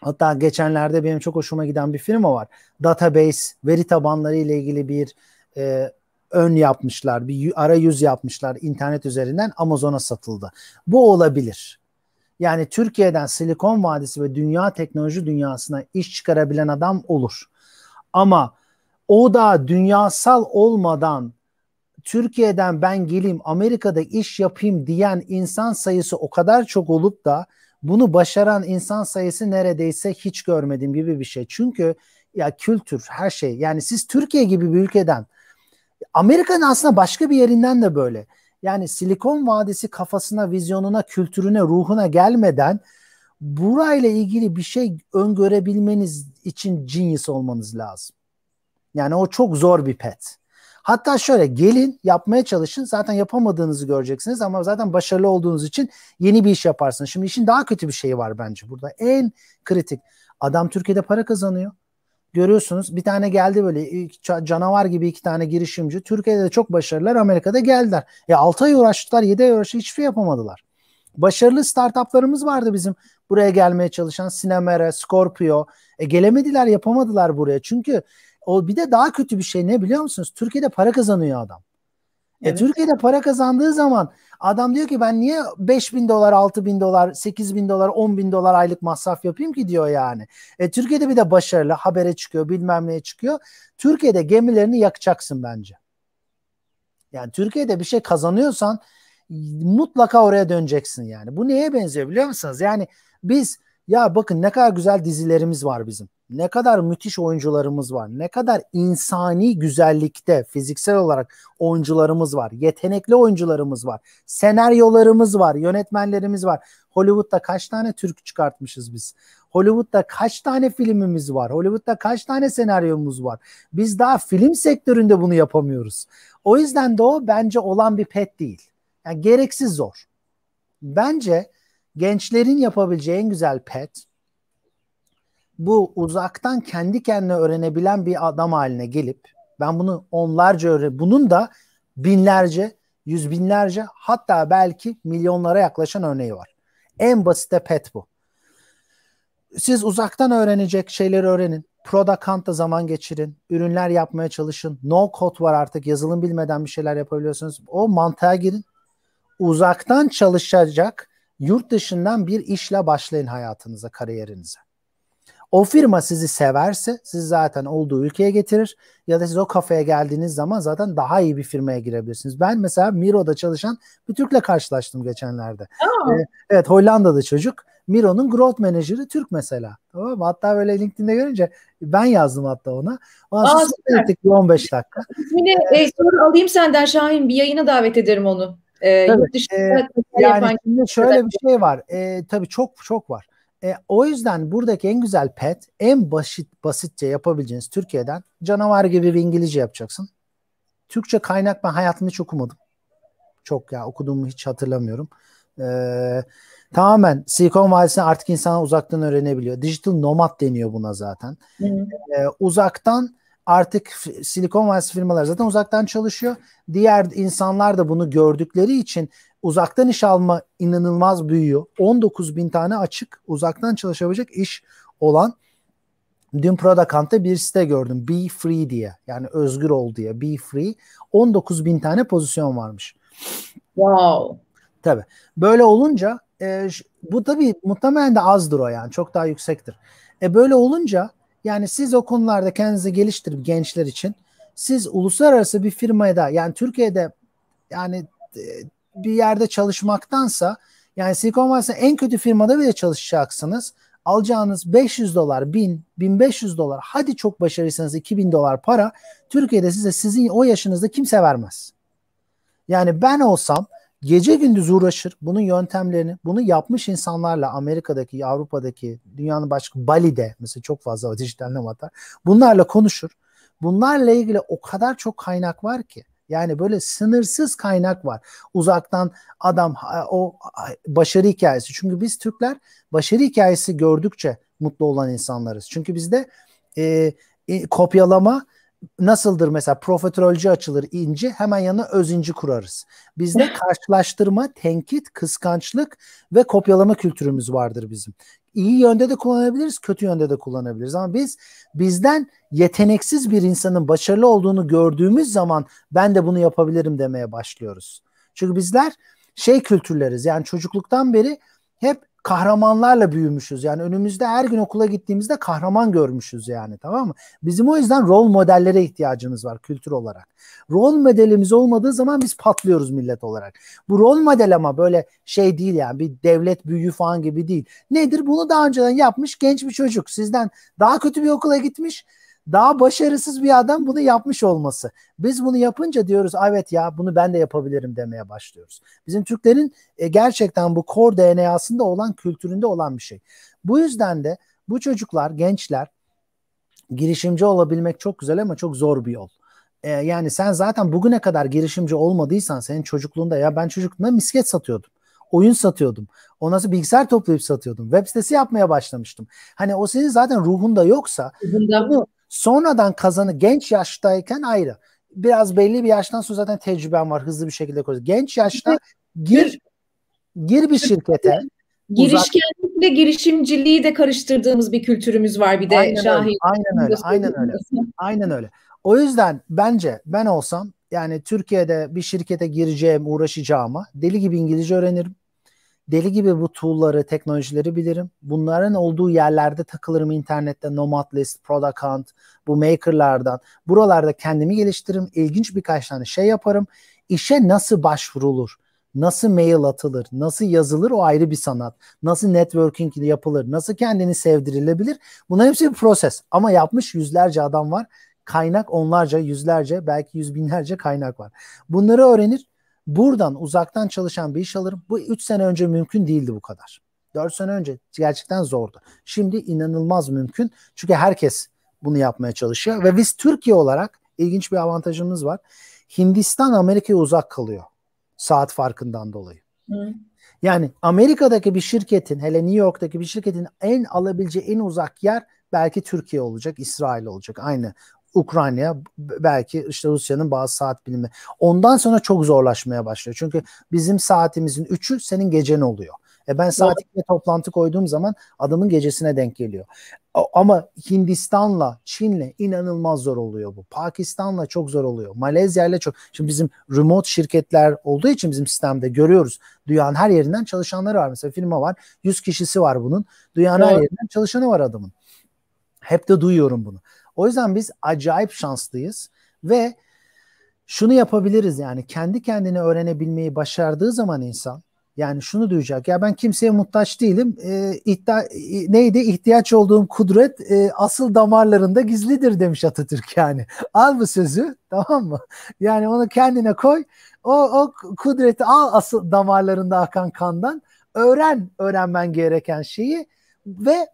hatta geçenlerde benim çok hoşuma giden bir firma var. Database veri tabanları ile ilgili bir e, ön yapmışlar bir arayüz yapmışlar internet üzerinden Amazon'a satıldı. Bu olabilir. Yani Türkiye'den Silikon Vadisi ve dünya teknoloji dünyasına iş çıkarabilen adam olur. Ama o da dünyasal olmadan Türkiye'den ben geleyim Amerika'da iş yapayım diyen insan sayısı o kadar çok olup da bunu başaran insan sayısı neredeyse hiç görmedim gibi bir şey. Çünkü ya kültür her şey yani siz Türkiye gibi bir ülkeden Amerika'nın aslında başka bir yerinden de böyle. Yani Silikon Vadisi kafasına, vizyonuna, kültürüne, ruhuna gelmeden burayla ilgili bir şey öngörebilmeniz için genius olmanız lazım. Yani o çok zor bir pet. Hatta şöyle gelin yapmaya çalışın zaten yapamadığınızı göreceksiniz ama zaten başarılı olduğunuz için yeni bir iş yaparsınız. Şimdi işin daha kötü bir şeyi var bence burada. En kritik adam Türkiye'de para kazanıyor görüyorsunuz bir tane geldi böyle canavar gibi iki tane girişimci. Türkiye'de de çok başarılılar Amerika'da geldiler. Ya 6 ay uğraştılar 7 ay uğraştılar hiçbir şey yapamadılar. Başarılı startuplarımız vardı bizim buraya gelmeye çalışan Sinemere, Scorpio. E, gelemediler yapamadılar buraya. Çünkü o bir de daha kötü bir şey ne biliyor musunuz? Türkiye'de para kazanıyor adam. E, evet. E, Türkiye'de para kazandığı zaman adam diyor ki ben niye 5 bin dolar, 6 bin dolar, 8 bin dolar, 10 bin dolar aylık masraf yapayım ki diyor yani. E, Türkiye'de bir de başarılı habere çıkıyor bilmem neye çıkıyor. Türkiye'de gemilerini yakacaksın bence. Yani Türkiye'de bir şey kazanıyorsan mutlaka oraya döneceksin yani. Bu neye benziyor biliyor musunuz? Yani biz ya bakın ne kadar güzel dizilerimiz var bizim. Ne kadar müthiş oyuncularımız var. Ne kadar insani güzellikte fiziksel olarak oyuncularımız var. Yetenekli oyuncularımız var. Senaryolarımız var. Yönetmenlerimiz var. Hollywood'da kaç tane Türk çıkartmışız biz? Hollywood'da kaç tane filmimiz var? Hollywood'da kaç tane senaryomuz var? Biz daha film sektöründe bunu yapamıyoruz. O yüzden de o bence olan bir pet değil. Yani gereksiz zor. Bence gençlerin yapabileceği en güzel pet bu uzaktan kendi kendine öğrenebilen bir adam haline gelip ben bunu onlarca öğren bunun da binlerce, yüz binlerce hatta belki milyonlara yaklaşan örneği var. En basite pet bu. Siz uzaktan öğrenecek şeyleri öğrenin. Prodakant'ta zaman geçirin. Ürünler yapmaya çalışın. No code var artık. Yazılım bilmeden bir şeyler yapabiliyorsunuz. O mantığa girin. Uzaktan çalışacak yurt dışından bir işle başlayın hayatınıza, kariyerinize. O firma sizi severse sizi zaten olduğu ülkeye getirir ya da siz o kafeye geldiğiniz zaman zaten daha iyi bir firmaya girebilirsiniz. Ben mesela Miro'da çalışan bir Türk'le karşılaştım geçenlerde. Ee, evet Hollanda'da çocuk. Miro'nun growth manager'ı Türk mesela. Tamam mı? Hatta böyle LinkedIn'de görünce ben yazdım hatta ona. Ondan sonra ettik 15 dakika. İsmini ee, e, soru alayım senden Şahin. Bir yayına davet ederim onu. Ee, tabii, e, yani şimdi şöyle bir şey var. E, tabii çok çok var. E, o yüzden buradaki en güzel pet en basit basitçe yapabileceğiniz Türkiye'den canavar gibi bir İngilizce yapacaksın. Türkçe kaynak ben hayatımda hiç okumadım. Çok ya okuduğumu hiç hatırlamıyorum. Ee, tamamen Silikon Vadisi'ne artık insanlar uzaktan öğrenebiliyor. Digital nomad deniyor buna zaten. Ee, uzaktan artık Silikon Vadisi firmalar zaten uzaktan çalışıyor. Diğer insanlar da bunu gördükleri için uzaktan iş alma inanılmaz büyüyor. 19 bin tane açık uzaktan çalışabilecek iş olan dün Producant'ta bir site gördüm. Be Free diye yani özgür ol diye Be Free 19 bin tane pozisyon varmış. Wow. Tabi. Böyle olunca e, bu tabii muhtemelen de azdır o yani çok daha yüksektir. E böyle olunca yani siz o konularda kendinizi geliştirip gençler için siz uluslararası bir firmaya da yani Türkiye'de yani e, bir yerde çalışmaktansa yani Silikon Vadisi'nde en kötü firmada bile çalışacaksınız. alacağınız 500 dolar, 1000, 1500 dolar, hadi çok başarıysanız 2000 dolar para Türkiye'de size sizin o yaşınızda kimse vermez. Yani ben olsam gece gündüz uğraşır bunun yöntemlerini, bunu yapmış insanlarla Amerika'daki, Avrupa'daki, dünyanın başka Bali'de mesela çok fazla dijital nomadlar bunlarla konuşur. Bunlarla ilgili o kadar çok kaynak var ki. Yani böyle sınırsız kaynak var. Uzaktan adam o başarı hikayesi. Çünkü biz Türkler başarı hikayesi gördükçe mutlu olan insanlarız. Çünkü bizde e, e, kopyalama nasıldır mesela profiterolcü açılır inci hemen yanına öz inci kurarız. Bizde karşılaştırma, tenkit, kıskançlık ve kopyalama kültürümüz vardır bizim. İyi yönde de kullanabiliriz, kötü yönde de kullanabiliriz. Ama biz bizden yeteneksiz bir insanın başarılı olduğunu gördüğümüz zaman ben de bunu yapabilirim demeye başlıyoruz. Çünkü bizler şey kültürleriz yani çocukluktan beri hep kahramanlarla büyümüşüz. Yani önümüzde her gün okula gittiğimizde kahraman görmüşüz yani tamam mı? Bizim o yüzden rol modellere ihtiyacımız var kültür olarak. Rol modelimiz olmadığı zaman biz patlıyoruz millet olarak. Bu rol model ama böyle şey değil yani bir devlet büyüğü falan gibi değil. Nedir? Bunu daha önceden yapmış genç bir çocuk. Sizden daha kötü bir okula gitmiş daha başarısız bir adam bunu yapmış olması. Biz bunu yapınca diyoruz evet ya bunu ben de yapabilirim demeye başlıyoruz. Bizim Türklerin e, gerçekten bu core DNA'sında olan kültüründe olan bir şey. Bu yüzden de bu çocuklar, gençler girişimci olabilmek çok güzel ama çok zor bir yol. E, yani sen zaten bugüne kadar girişimci olmadıysan senin çocukluğunda ya ben çocukluğumda misket satıyordum oyun satıyordum. Ondan sonra bilgisayar toplayıp satıyordum. Web sitesi yapmaya başlamıştım. Hani o senin zaten ruhunda yoksa bunu Sonradan kazanı genç yaştayken ayrı. Biraz belli bir yaştan sonra zaten tecrüben var. Hızlı bir şekilde koy. Genç yaşta gir gir bir şirkete. Girişkenlikle girişimciliği de karıştırdığımız bir kültürümüz var bir de aynen Şahin. Öyle, aynen öyle. Aynen öyle. Aynen öyle. O yüzden bence ben olsam yani Türkiye'de bir şirkete gireceğim, uğraşacağıma deli gibi İngilizce öğrenirim deli gibi bu tool'ları, teknolojileri bilirim. Bunların olduğu yerlerde takılırım internette Nomad List, Product Hunt, bu makerlardan. Buralarda kendimi geliştiririm. İlginç birkaç tane şey yaparım. İşe nasıl başvurulur? Nasıl mail atılır? Nasıl yazılır? O ayrı bir sanat. Nasıl networking yapılır? Nasıl kendini sevdirilebilir? Bunların hepsi bir proses. Ama yapmış yüzlerce adam var. Kaynak onlarca, yüzlerce, belki yüz binlerce kaynak var. Bunları öğrenir Buradan uzaktan çalışan bir iş alırım. Bu 3 sene önce mümkün değildi bu kadar. 4 sene önce gerçekten zordu. Şimdi inanılmaz mümkün. Çünkü herkes bunu yapmaya çalışıyor. Ve biz Türkiye olarak ilginç bir avantajımız var. Hindistan Amerika'ya uzak kalıyor. Saat farkından dolayı. Hı. Yani Amerika'daki bir şirketin hele New York'taki bir şirketin en alabileceği en uzak yer belki Türkiye olacak, İsrail olacak. Aynı Ukrayna belki işte Rusya'nın bazı saat bilimi. Ondan sonra çok zorlaşmaya başlıyor. Çünkü bizim saatimizin 3'ü senin gecen oluyor. E ben saat 2'ye toplantı koyduğum zaman adamın gecesine denk geliyor. Ama Hindistan'la, Çin'le inanılmaz zor oluyor bu. Pakistan'la çok zor oluyor. Malezya'yla çok. Şimdi bizim remote şirketler olduğu için bizim sistemde görüyoruz. Dünyanın her yerinden çalışanları var. Mesela firma var. 100 kişisi var bunun. Dünyanın evet. her yerinden çalışanı var adamın. Hep de duyuyorum bunu. O yüzden biz acayip şanslıyız ve şunu yapabiliriz yani. Kendi kendine öğrenebilmeyi başardığı zaman insan yani şunu duyacak ya ben kimseye muhtaç değilim. E, iddia, e, neydi? İhtiyaç olduğum kudret e, asıl damarlarında gizlidir demiş Atatürk yani. Al bu sözü tamam mı? Yani onu kendine koy. O, o kudreti al asıl damarlarında akan kandan. Öğren öğrenmen gereken şeyi ve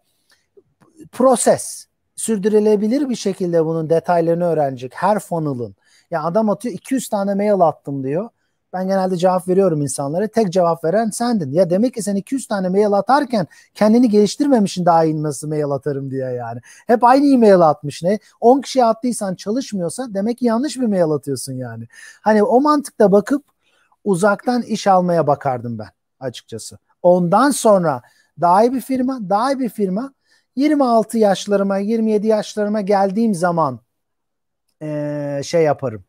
proses sürdürülebilir bir şekilde bunun detaylarını öğrenecek. Her funnel'ın. Ya adam atıyor 200 tane mail attım diyor. Ben genelde cevap veriyorum insanlara. Tek cevap veren sendin. Ya demek ki sen 200 tane mail atarken kendini geliştirmemişsin daha iyi nasıl mail atarım diye yani. Hep aynı e-mail atmış ne? 10 kişiye attıysan çalışmıyorsa demek ki yanlış bir mail atıyorsun yani. Hani o mantıkta bakıp uzaktan iş almaya bakardım ben açıkçası. Ondan sonra daha iyi bir firma, daha iyi bir firma 26 yaşlarıma 27 yaşlarıma geldiğim zaman e, şey yaparım.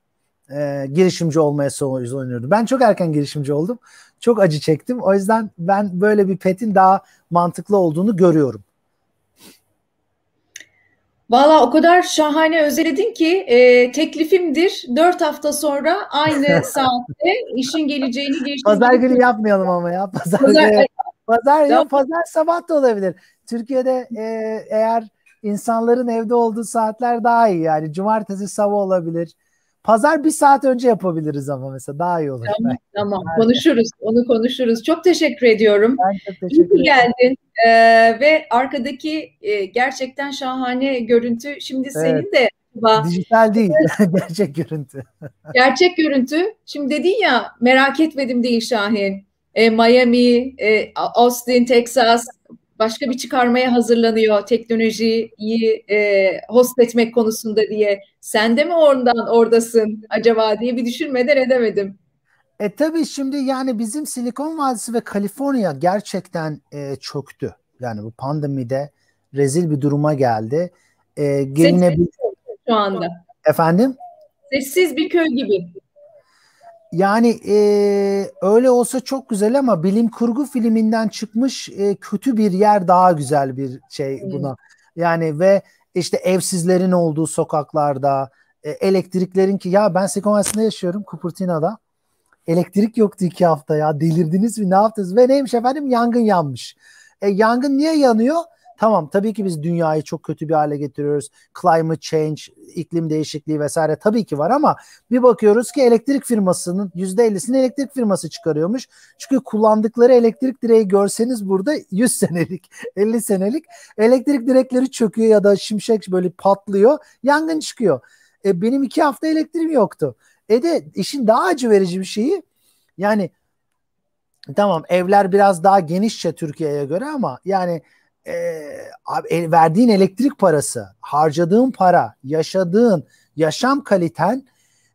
E, girişimci olmaya soyunuyordum. Ben çok erken girişimci oldum. Çok acı çektim. O yüzden ben böyle bir petin daha mantıklı olduğunu görüyorum. Valla o kadar şahane özeledin ki e, teklifimdir. Dört hafta sonra aynı saatte işin geleceğini Pazar günü yapmayalım ama ya. Pazar, pazar günü. Pazar yok, pazar sabah da olabilir. Türkiye'de e, eğer insanların evde olduğu saatler daha iyi yani cumartesi sabah olabilir. Pazar bir saat önce yapabiliriz ama mesela daha iyi olur. Tamam, tamam. konuşuruz. Onu konuşuruz. Çok teşekkür ediyorum. Ben çok teşekkür ederim. geldin ee, ve arkadaki e, gerçekten şahane görüntü. Şimdi evet. senin de Dijital değil, gerçek görüntü. gerçek görüntü. Şimdi dedin ya merak etmedim değil Şahin. E, Miami, e, Austin, Texas başka bir çıkarmaya hazırlanıyor teknolojiyi e, host etmek konusunda diye. Sen de mi oradan oradasın acaba diye bir düşünmeden edemedim. E tabii şimdi yani bizim Silikon Vadisi ve Kaliforniya gerçekten e, çöktü. Yani bu pandemide rezil bir duruma geldi. E, gelinebil- şu anda. Efendim? Sessiz bir köy gibi. Yani e, öyle olsa çok güzel ama bilim kurgu filminden çıkmış e, kötü bir yer daha güzel bir şey buna. Hmm. Yani ve işte evsizlerin olduğu sokaklarda, e, elektriklerin ki ya ben Silikon yaşıyorum Cupertino'da. Elektrik yoktu iki hafta ya delirdiniz mi ne yaptınız ve neymiş efendim yangın yanmış. E, yangın niye yanıyor? Tamam tabii ki biz dünyayı çok kötü bir hale getiriyoruz. Climate change, iklim değişikliği vesaire tabii ki var ama bir bakıyoruz ki elektrik firmasının %50'sini elektrik firması çıkarıyormuş. Çünkü kullandıkları elektrik direği görseniz burada 100 senelik, 50 senelik elektrik direkleri çöküyor ya da şimşek böyle patlıyor. Yangın çıkıyor. E, benim iki hafta elektriğim yoktu. E de işin daha acı verici bir şeyi yani tamam evler biraz daha genişçe Türkiye'ye göre ama yani e, verdiğin elektrik parası, harcadığın para, yaşadığın yaşam kaliten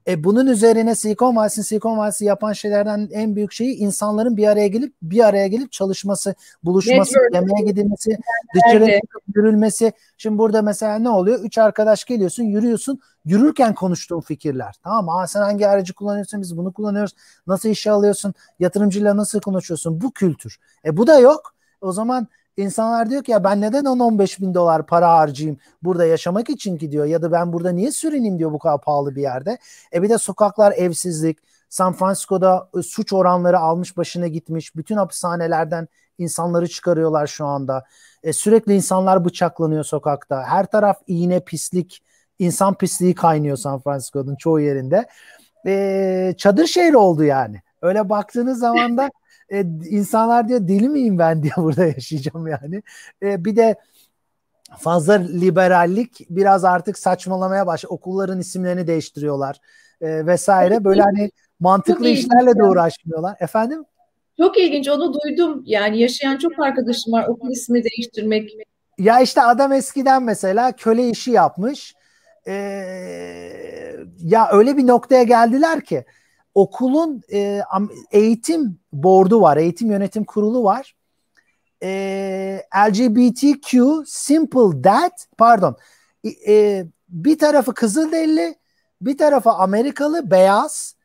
e, bunun üzerine Silikon Vadisi'nin Silikon Vadisi yapan şeylerden en büyük şeyi insanların bir araya gelip bir araya gelip çalışması, buluşması, Network. yemeğe gidilmesi, dışarı yürülmesi. Şimdi burada mesela ne oluyor? Üç arkadaş geliyorsun, yürüyorsun. Yürürken konuştuğun fikirler. Tamam mı? Sen hangi aracı kullanıyorsun? Biz bunu kullanıyoruz. Nasıl işe alıyorsun? Yatırımcıyla nasıl konuşuyorsun? Bu kültür. E bu da yok. O zaman İnsanlar diyor ki ya ben neden 10-15 bin dolar para harcayayım burada yaşamak için ki diyor ya da ben burada niye sürüneyim diyor bu kadar pahalı bir yerde. E bir de sokaklar evsizlik. San Francisco'da e, suç oranları almış başına gitmiş. Bütün hapishanelerden insanları çıkarıyorlar şu anda. E, sürekli insanlar bıçaklanıyor sokakta. Her taraf iğne, pislik, insan pisliği kaynıyor San Francisco'nun çoğu yerinde. E, çadır şehri oldu yani. Öyle baktığınız zaman da e, insanlar diyor deli miyim ben diye burada yaşayacağım yani. E, bir de fazla liberallik biraz artık saçmalamaya baş. Okulların isimlerini değiştiriyorlar e, vesaire. Böyle hani mantıklı işlerle de uğraşmıyorlar. Efendim? Çok ilginç onu duydum. Yani yaşayan çok arkadaşım var okul ismi değiştirmek. Ya işte adam eskiden mesela köle işi yapmış. Ee, ya öyle bir noktaya geldiler ki okulun e, eğitim bordu var, eğitim yönetim kurulu var. E, LGBTQ Simple That pardon e, bir tarafı Kızılderili bir tarafı Amerikalı beyaz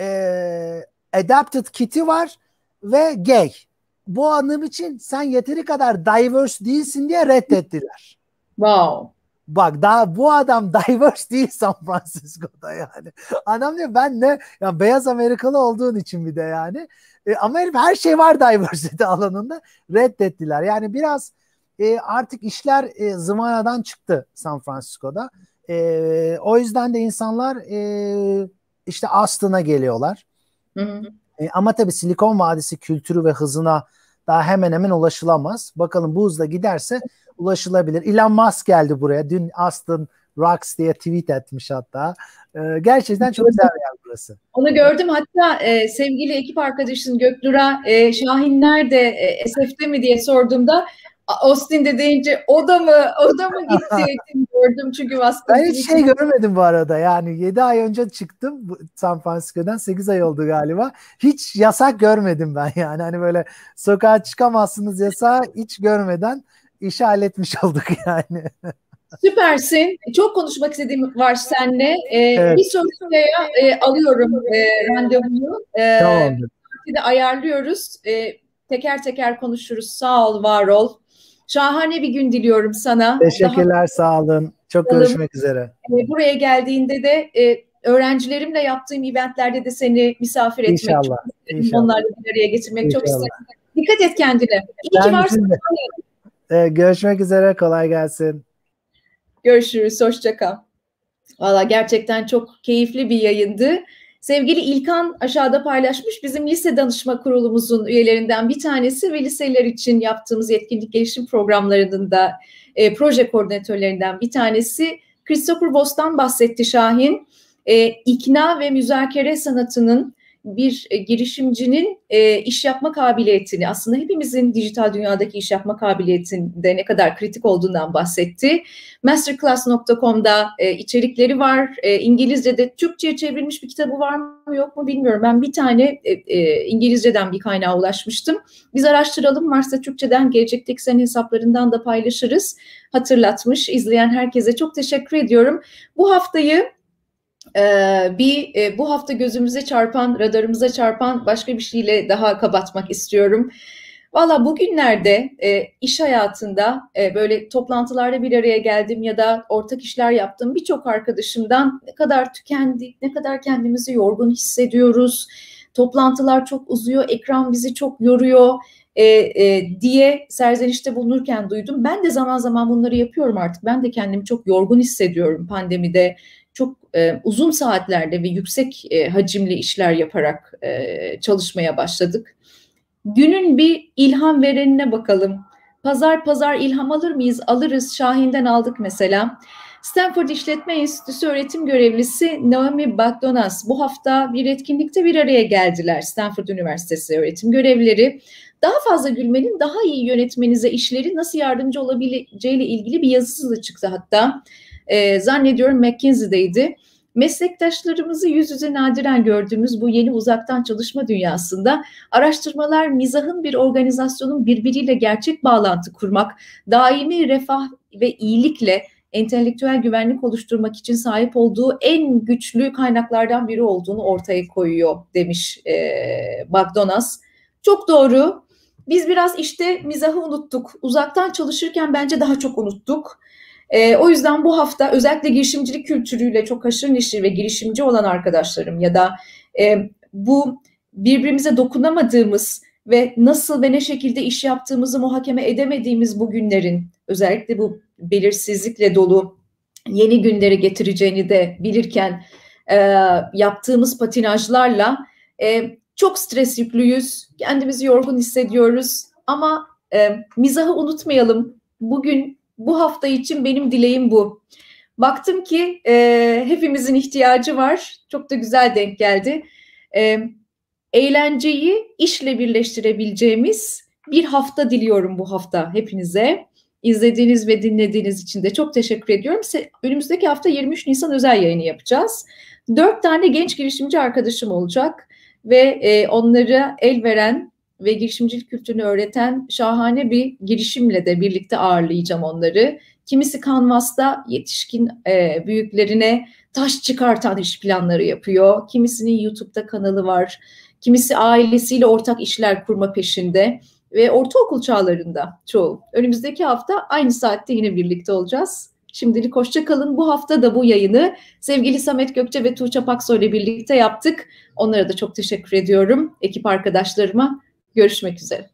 e, Adapted Kitty var ve gay. Bu anlam için sen yeteri kadar diverse değilsin diye reddettiler. Wow. Bak daha bu adam diverse değil San Francisco'da yani. Adam diyor ben ne ya beyaz Amerikalı olduğun için bir de yani. E, Amerika her şey var diversity alanında reddettiler. Yani biraz e, artık işler e, zıvanadan çıktı San Francisco'da. E, o yüzden de insanlar e, işte Austin'a geliyorlar. Hı hı. E, ama tabii Silikon Vadisi kültürü ve hızına daha hemen hemen ulaşılamaz. Bakalım bu hızla giderse ulaşılabilir. Elon Musk geldi buraya. Dün Aston Rocks diye tweet etmiş hatta. Ee, gerçekten çok güzel bir yer burası. Onu gördüm. Hatta e, sevgili ekip arkadaşın Göknur'a e, Şahin nerede, e, SF'de mi diye sorduğumda Austin'de deyince o da mı o da mı gitti gördüm çünkü aslında. Ben hiç şey görmedim bu arada yani 7 ay önce çıktım San Francisco'dan 8 ay oldu galiba. Hiç yasak görmedim ben yani hani böyle sokağa çıkamazsınız yasağı hiç görmeden işi halletmiş olduk yani. Süpersin. Çok konuşmak istediğim var seninle. Ee, evet. Bir sonraya e, alıyorum e, randevuyu. E, Tamamdır. de ayarlıyoruz. E, teker teker konuşuruz. Sağ ol, var ol. Şahane bir gün diliyorum sana. Teşekkürler, Daha... sağ olun. Çok görüşmek üzere. E, buraya geldiğinde de e, öğrencilerimle yaptığım eventlerde de seni misafir etmek İnşallah. çok isterim. Onlarla bir araya getirmek İnşallah. çok isterim. Dikkat et kendine. İyi ben ki varsın. Ee, görüşmek üzere. Kolay gelsin. Görüşürüz. Hoşçakal. Valla gerçekten çok keyifli bir yayındı. Sevgili İlkan aşağıda paylaşmış bizim lise danışma kurulumuzun üyelerinden bir tanesi ve liseler için yaptığımız yetkinlik gelişim programlarının da e, proje koordinatörlerinden bir tanesi. Christopher Voss'tan bahsetti Şahin. E, ikna ve müzakere sanatının bir e, girişimcinin e, iş yapma kabiliyetini aslında hepimizin dijital dünyadaki iş yapma kabiliyetinde ne kadar kritik olduğundan bahsetti. Masterclass.com'da e, içerikleri var. E, İngilizce'de Türkçe'ye çevrilmiş bir kitabı var mı yok mu bilmiyorum. Ben bir tane e, e, İngilizce'den bir kaynağa ulaşmıştım. Biz araştıralım varsa Türkçe'den gelecekteki senin hesaplarından da paylaşırız. Hatırlatmış izleyen herkese çok teşekkür ediyorum. Bu haftayı bir e, bu hafta gözümüze çarpan, radarımıza çarpan başka bir şeyle daha kapatmak istiyorum. Valla bugünlerde e, iş hayatında e, böyle toplantılarda bir araya geldim ya da ortak işler yaptım. Birçok arkadaşımdan ne kadar tükendik, ne kadar kendimizi yorgun hissediyoruz. Toplantılar çok uzuyor, ekran bizi çok yoruyor diye serzenişte bulunurken duydum. Ben de zaman zaman bunları yapıyorum artık. Ben de kendimi çok yorgun hissediyorum pandemide çok e, uzun saatlerde ve yüksek e, hacimli işler yaparak e, çalışmaya başladık. Günün bir ilham verenine bakalım. Pazar pazar ilham alır mıyız? Alırız. Şahin'den aldık mesela. Stanford İşletme Enstitüsü öğretim görevlisi Naomi Bagdonas bu hafta bir etkinlikte bir araya geldiler. Stanford Üniversitesi öğretim görevlileri. Daha fazla gülmenin daha iyi yönetmenize işleri nasıl yardımcı olabileceğiyle ilgili bir yazısı da çıktı hatta e, zannediyorum McKinsey'deydi. Meslektaşlarımızı yüz yüze nadiren gördüğümüz bu yeni uzaktan çalışma dünyasında araştırmalar mizahın bir organizasyonun birbiriyle gerçek bağlantı kurmak, daimi refah ve iyilikle entelektüel güvenlik oluşturmak için sahip olduğu en güçlü kaynaklardan biri olduğunu ortaya koyuyor demiş e, McDonald's. Çok doğru. Biz biraz işte mizahı unuttuk. Uzaktan çalışırken bence daha çok unuttuk. E, o yüzden bu hafta özellikle girişimcilik kültürüyle çok haşır neşir ve girişimci olan arkadaşlarım ya da e, bu birbirimize dokunamadığımız ve nasıl ve ne şekilde iş yaptığımızı muhakeme edemediğimiz bu günlerin özellikle bu belirsizlikle dolu yeni günleri getireceğini de bilirken e, yaptığımız patinajlarla e, çok stres yüklüyüz, kendimizi yorgun hissediyoruz ama e, mizahı unutmayalım. Bugün bu hafta için benim dileğim bu. Baktım ki e, hepimizin ihtiyacı var. Çok da güzel denk geldi. E, eğlenceyi işle birleştirebileceğimiz bir hafta diliyorum bu hafta hepinize. İzlediğiniz ve dinlediğiniz için de çok teşekkür ediyorum. Önümüzdeki hafta 23 Nisan özel yayını yapacağız. Dört tane genç girişimci arkadaşım olacak ve e, onlara el veren ve girişimcilik kültürünü öğreten şahane bir girişimle de birlikte ağırlayacağım onları. Kimisi Canvas'ta yetişkin e, büyüklerine taş çıkartan iş planları yapıyor. Kimisinin YouTube'da kanalı var. Kimisi ailesiyle ortak işler kurma peşinde ve ortaokul çağlarında çoğu. Önümüzdeki hafta aynı saatte yine birlikte olacağız. Şimdilik hoşça kalın. Bu hafta da bu yayını sevgili Samet Gökçe ve Tuğçe Pakso ile birlikte yaptık. Onlara da çok teşekkür ediyorum. Ekip arkadaşlarıma. Görüşmek üzere.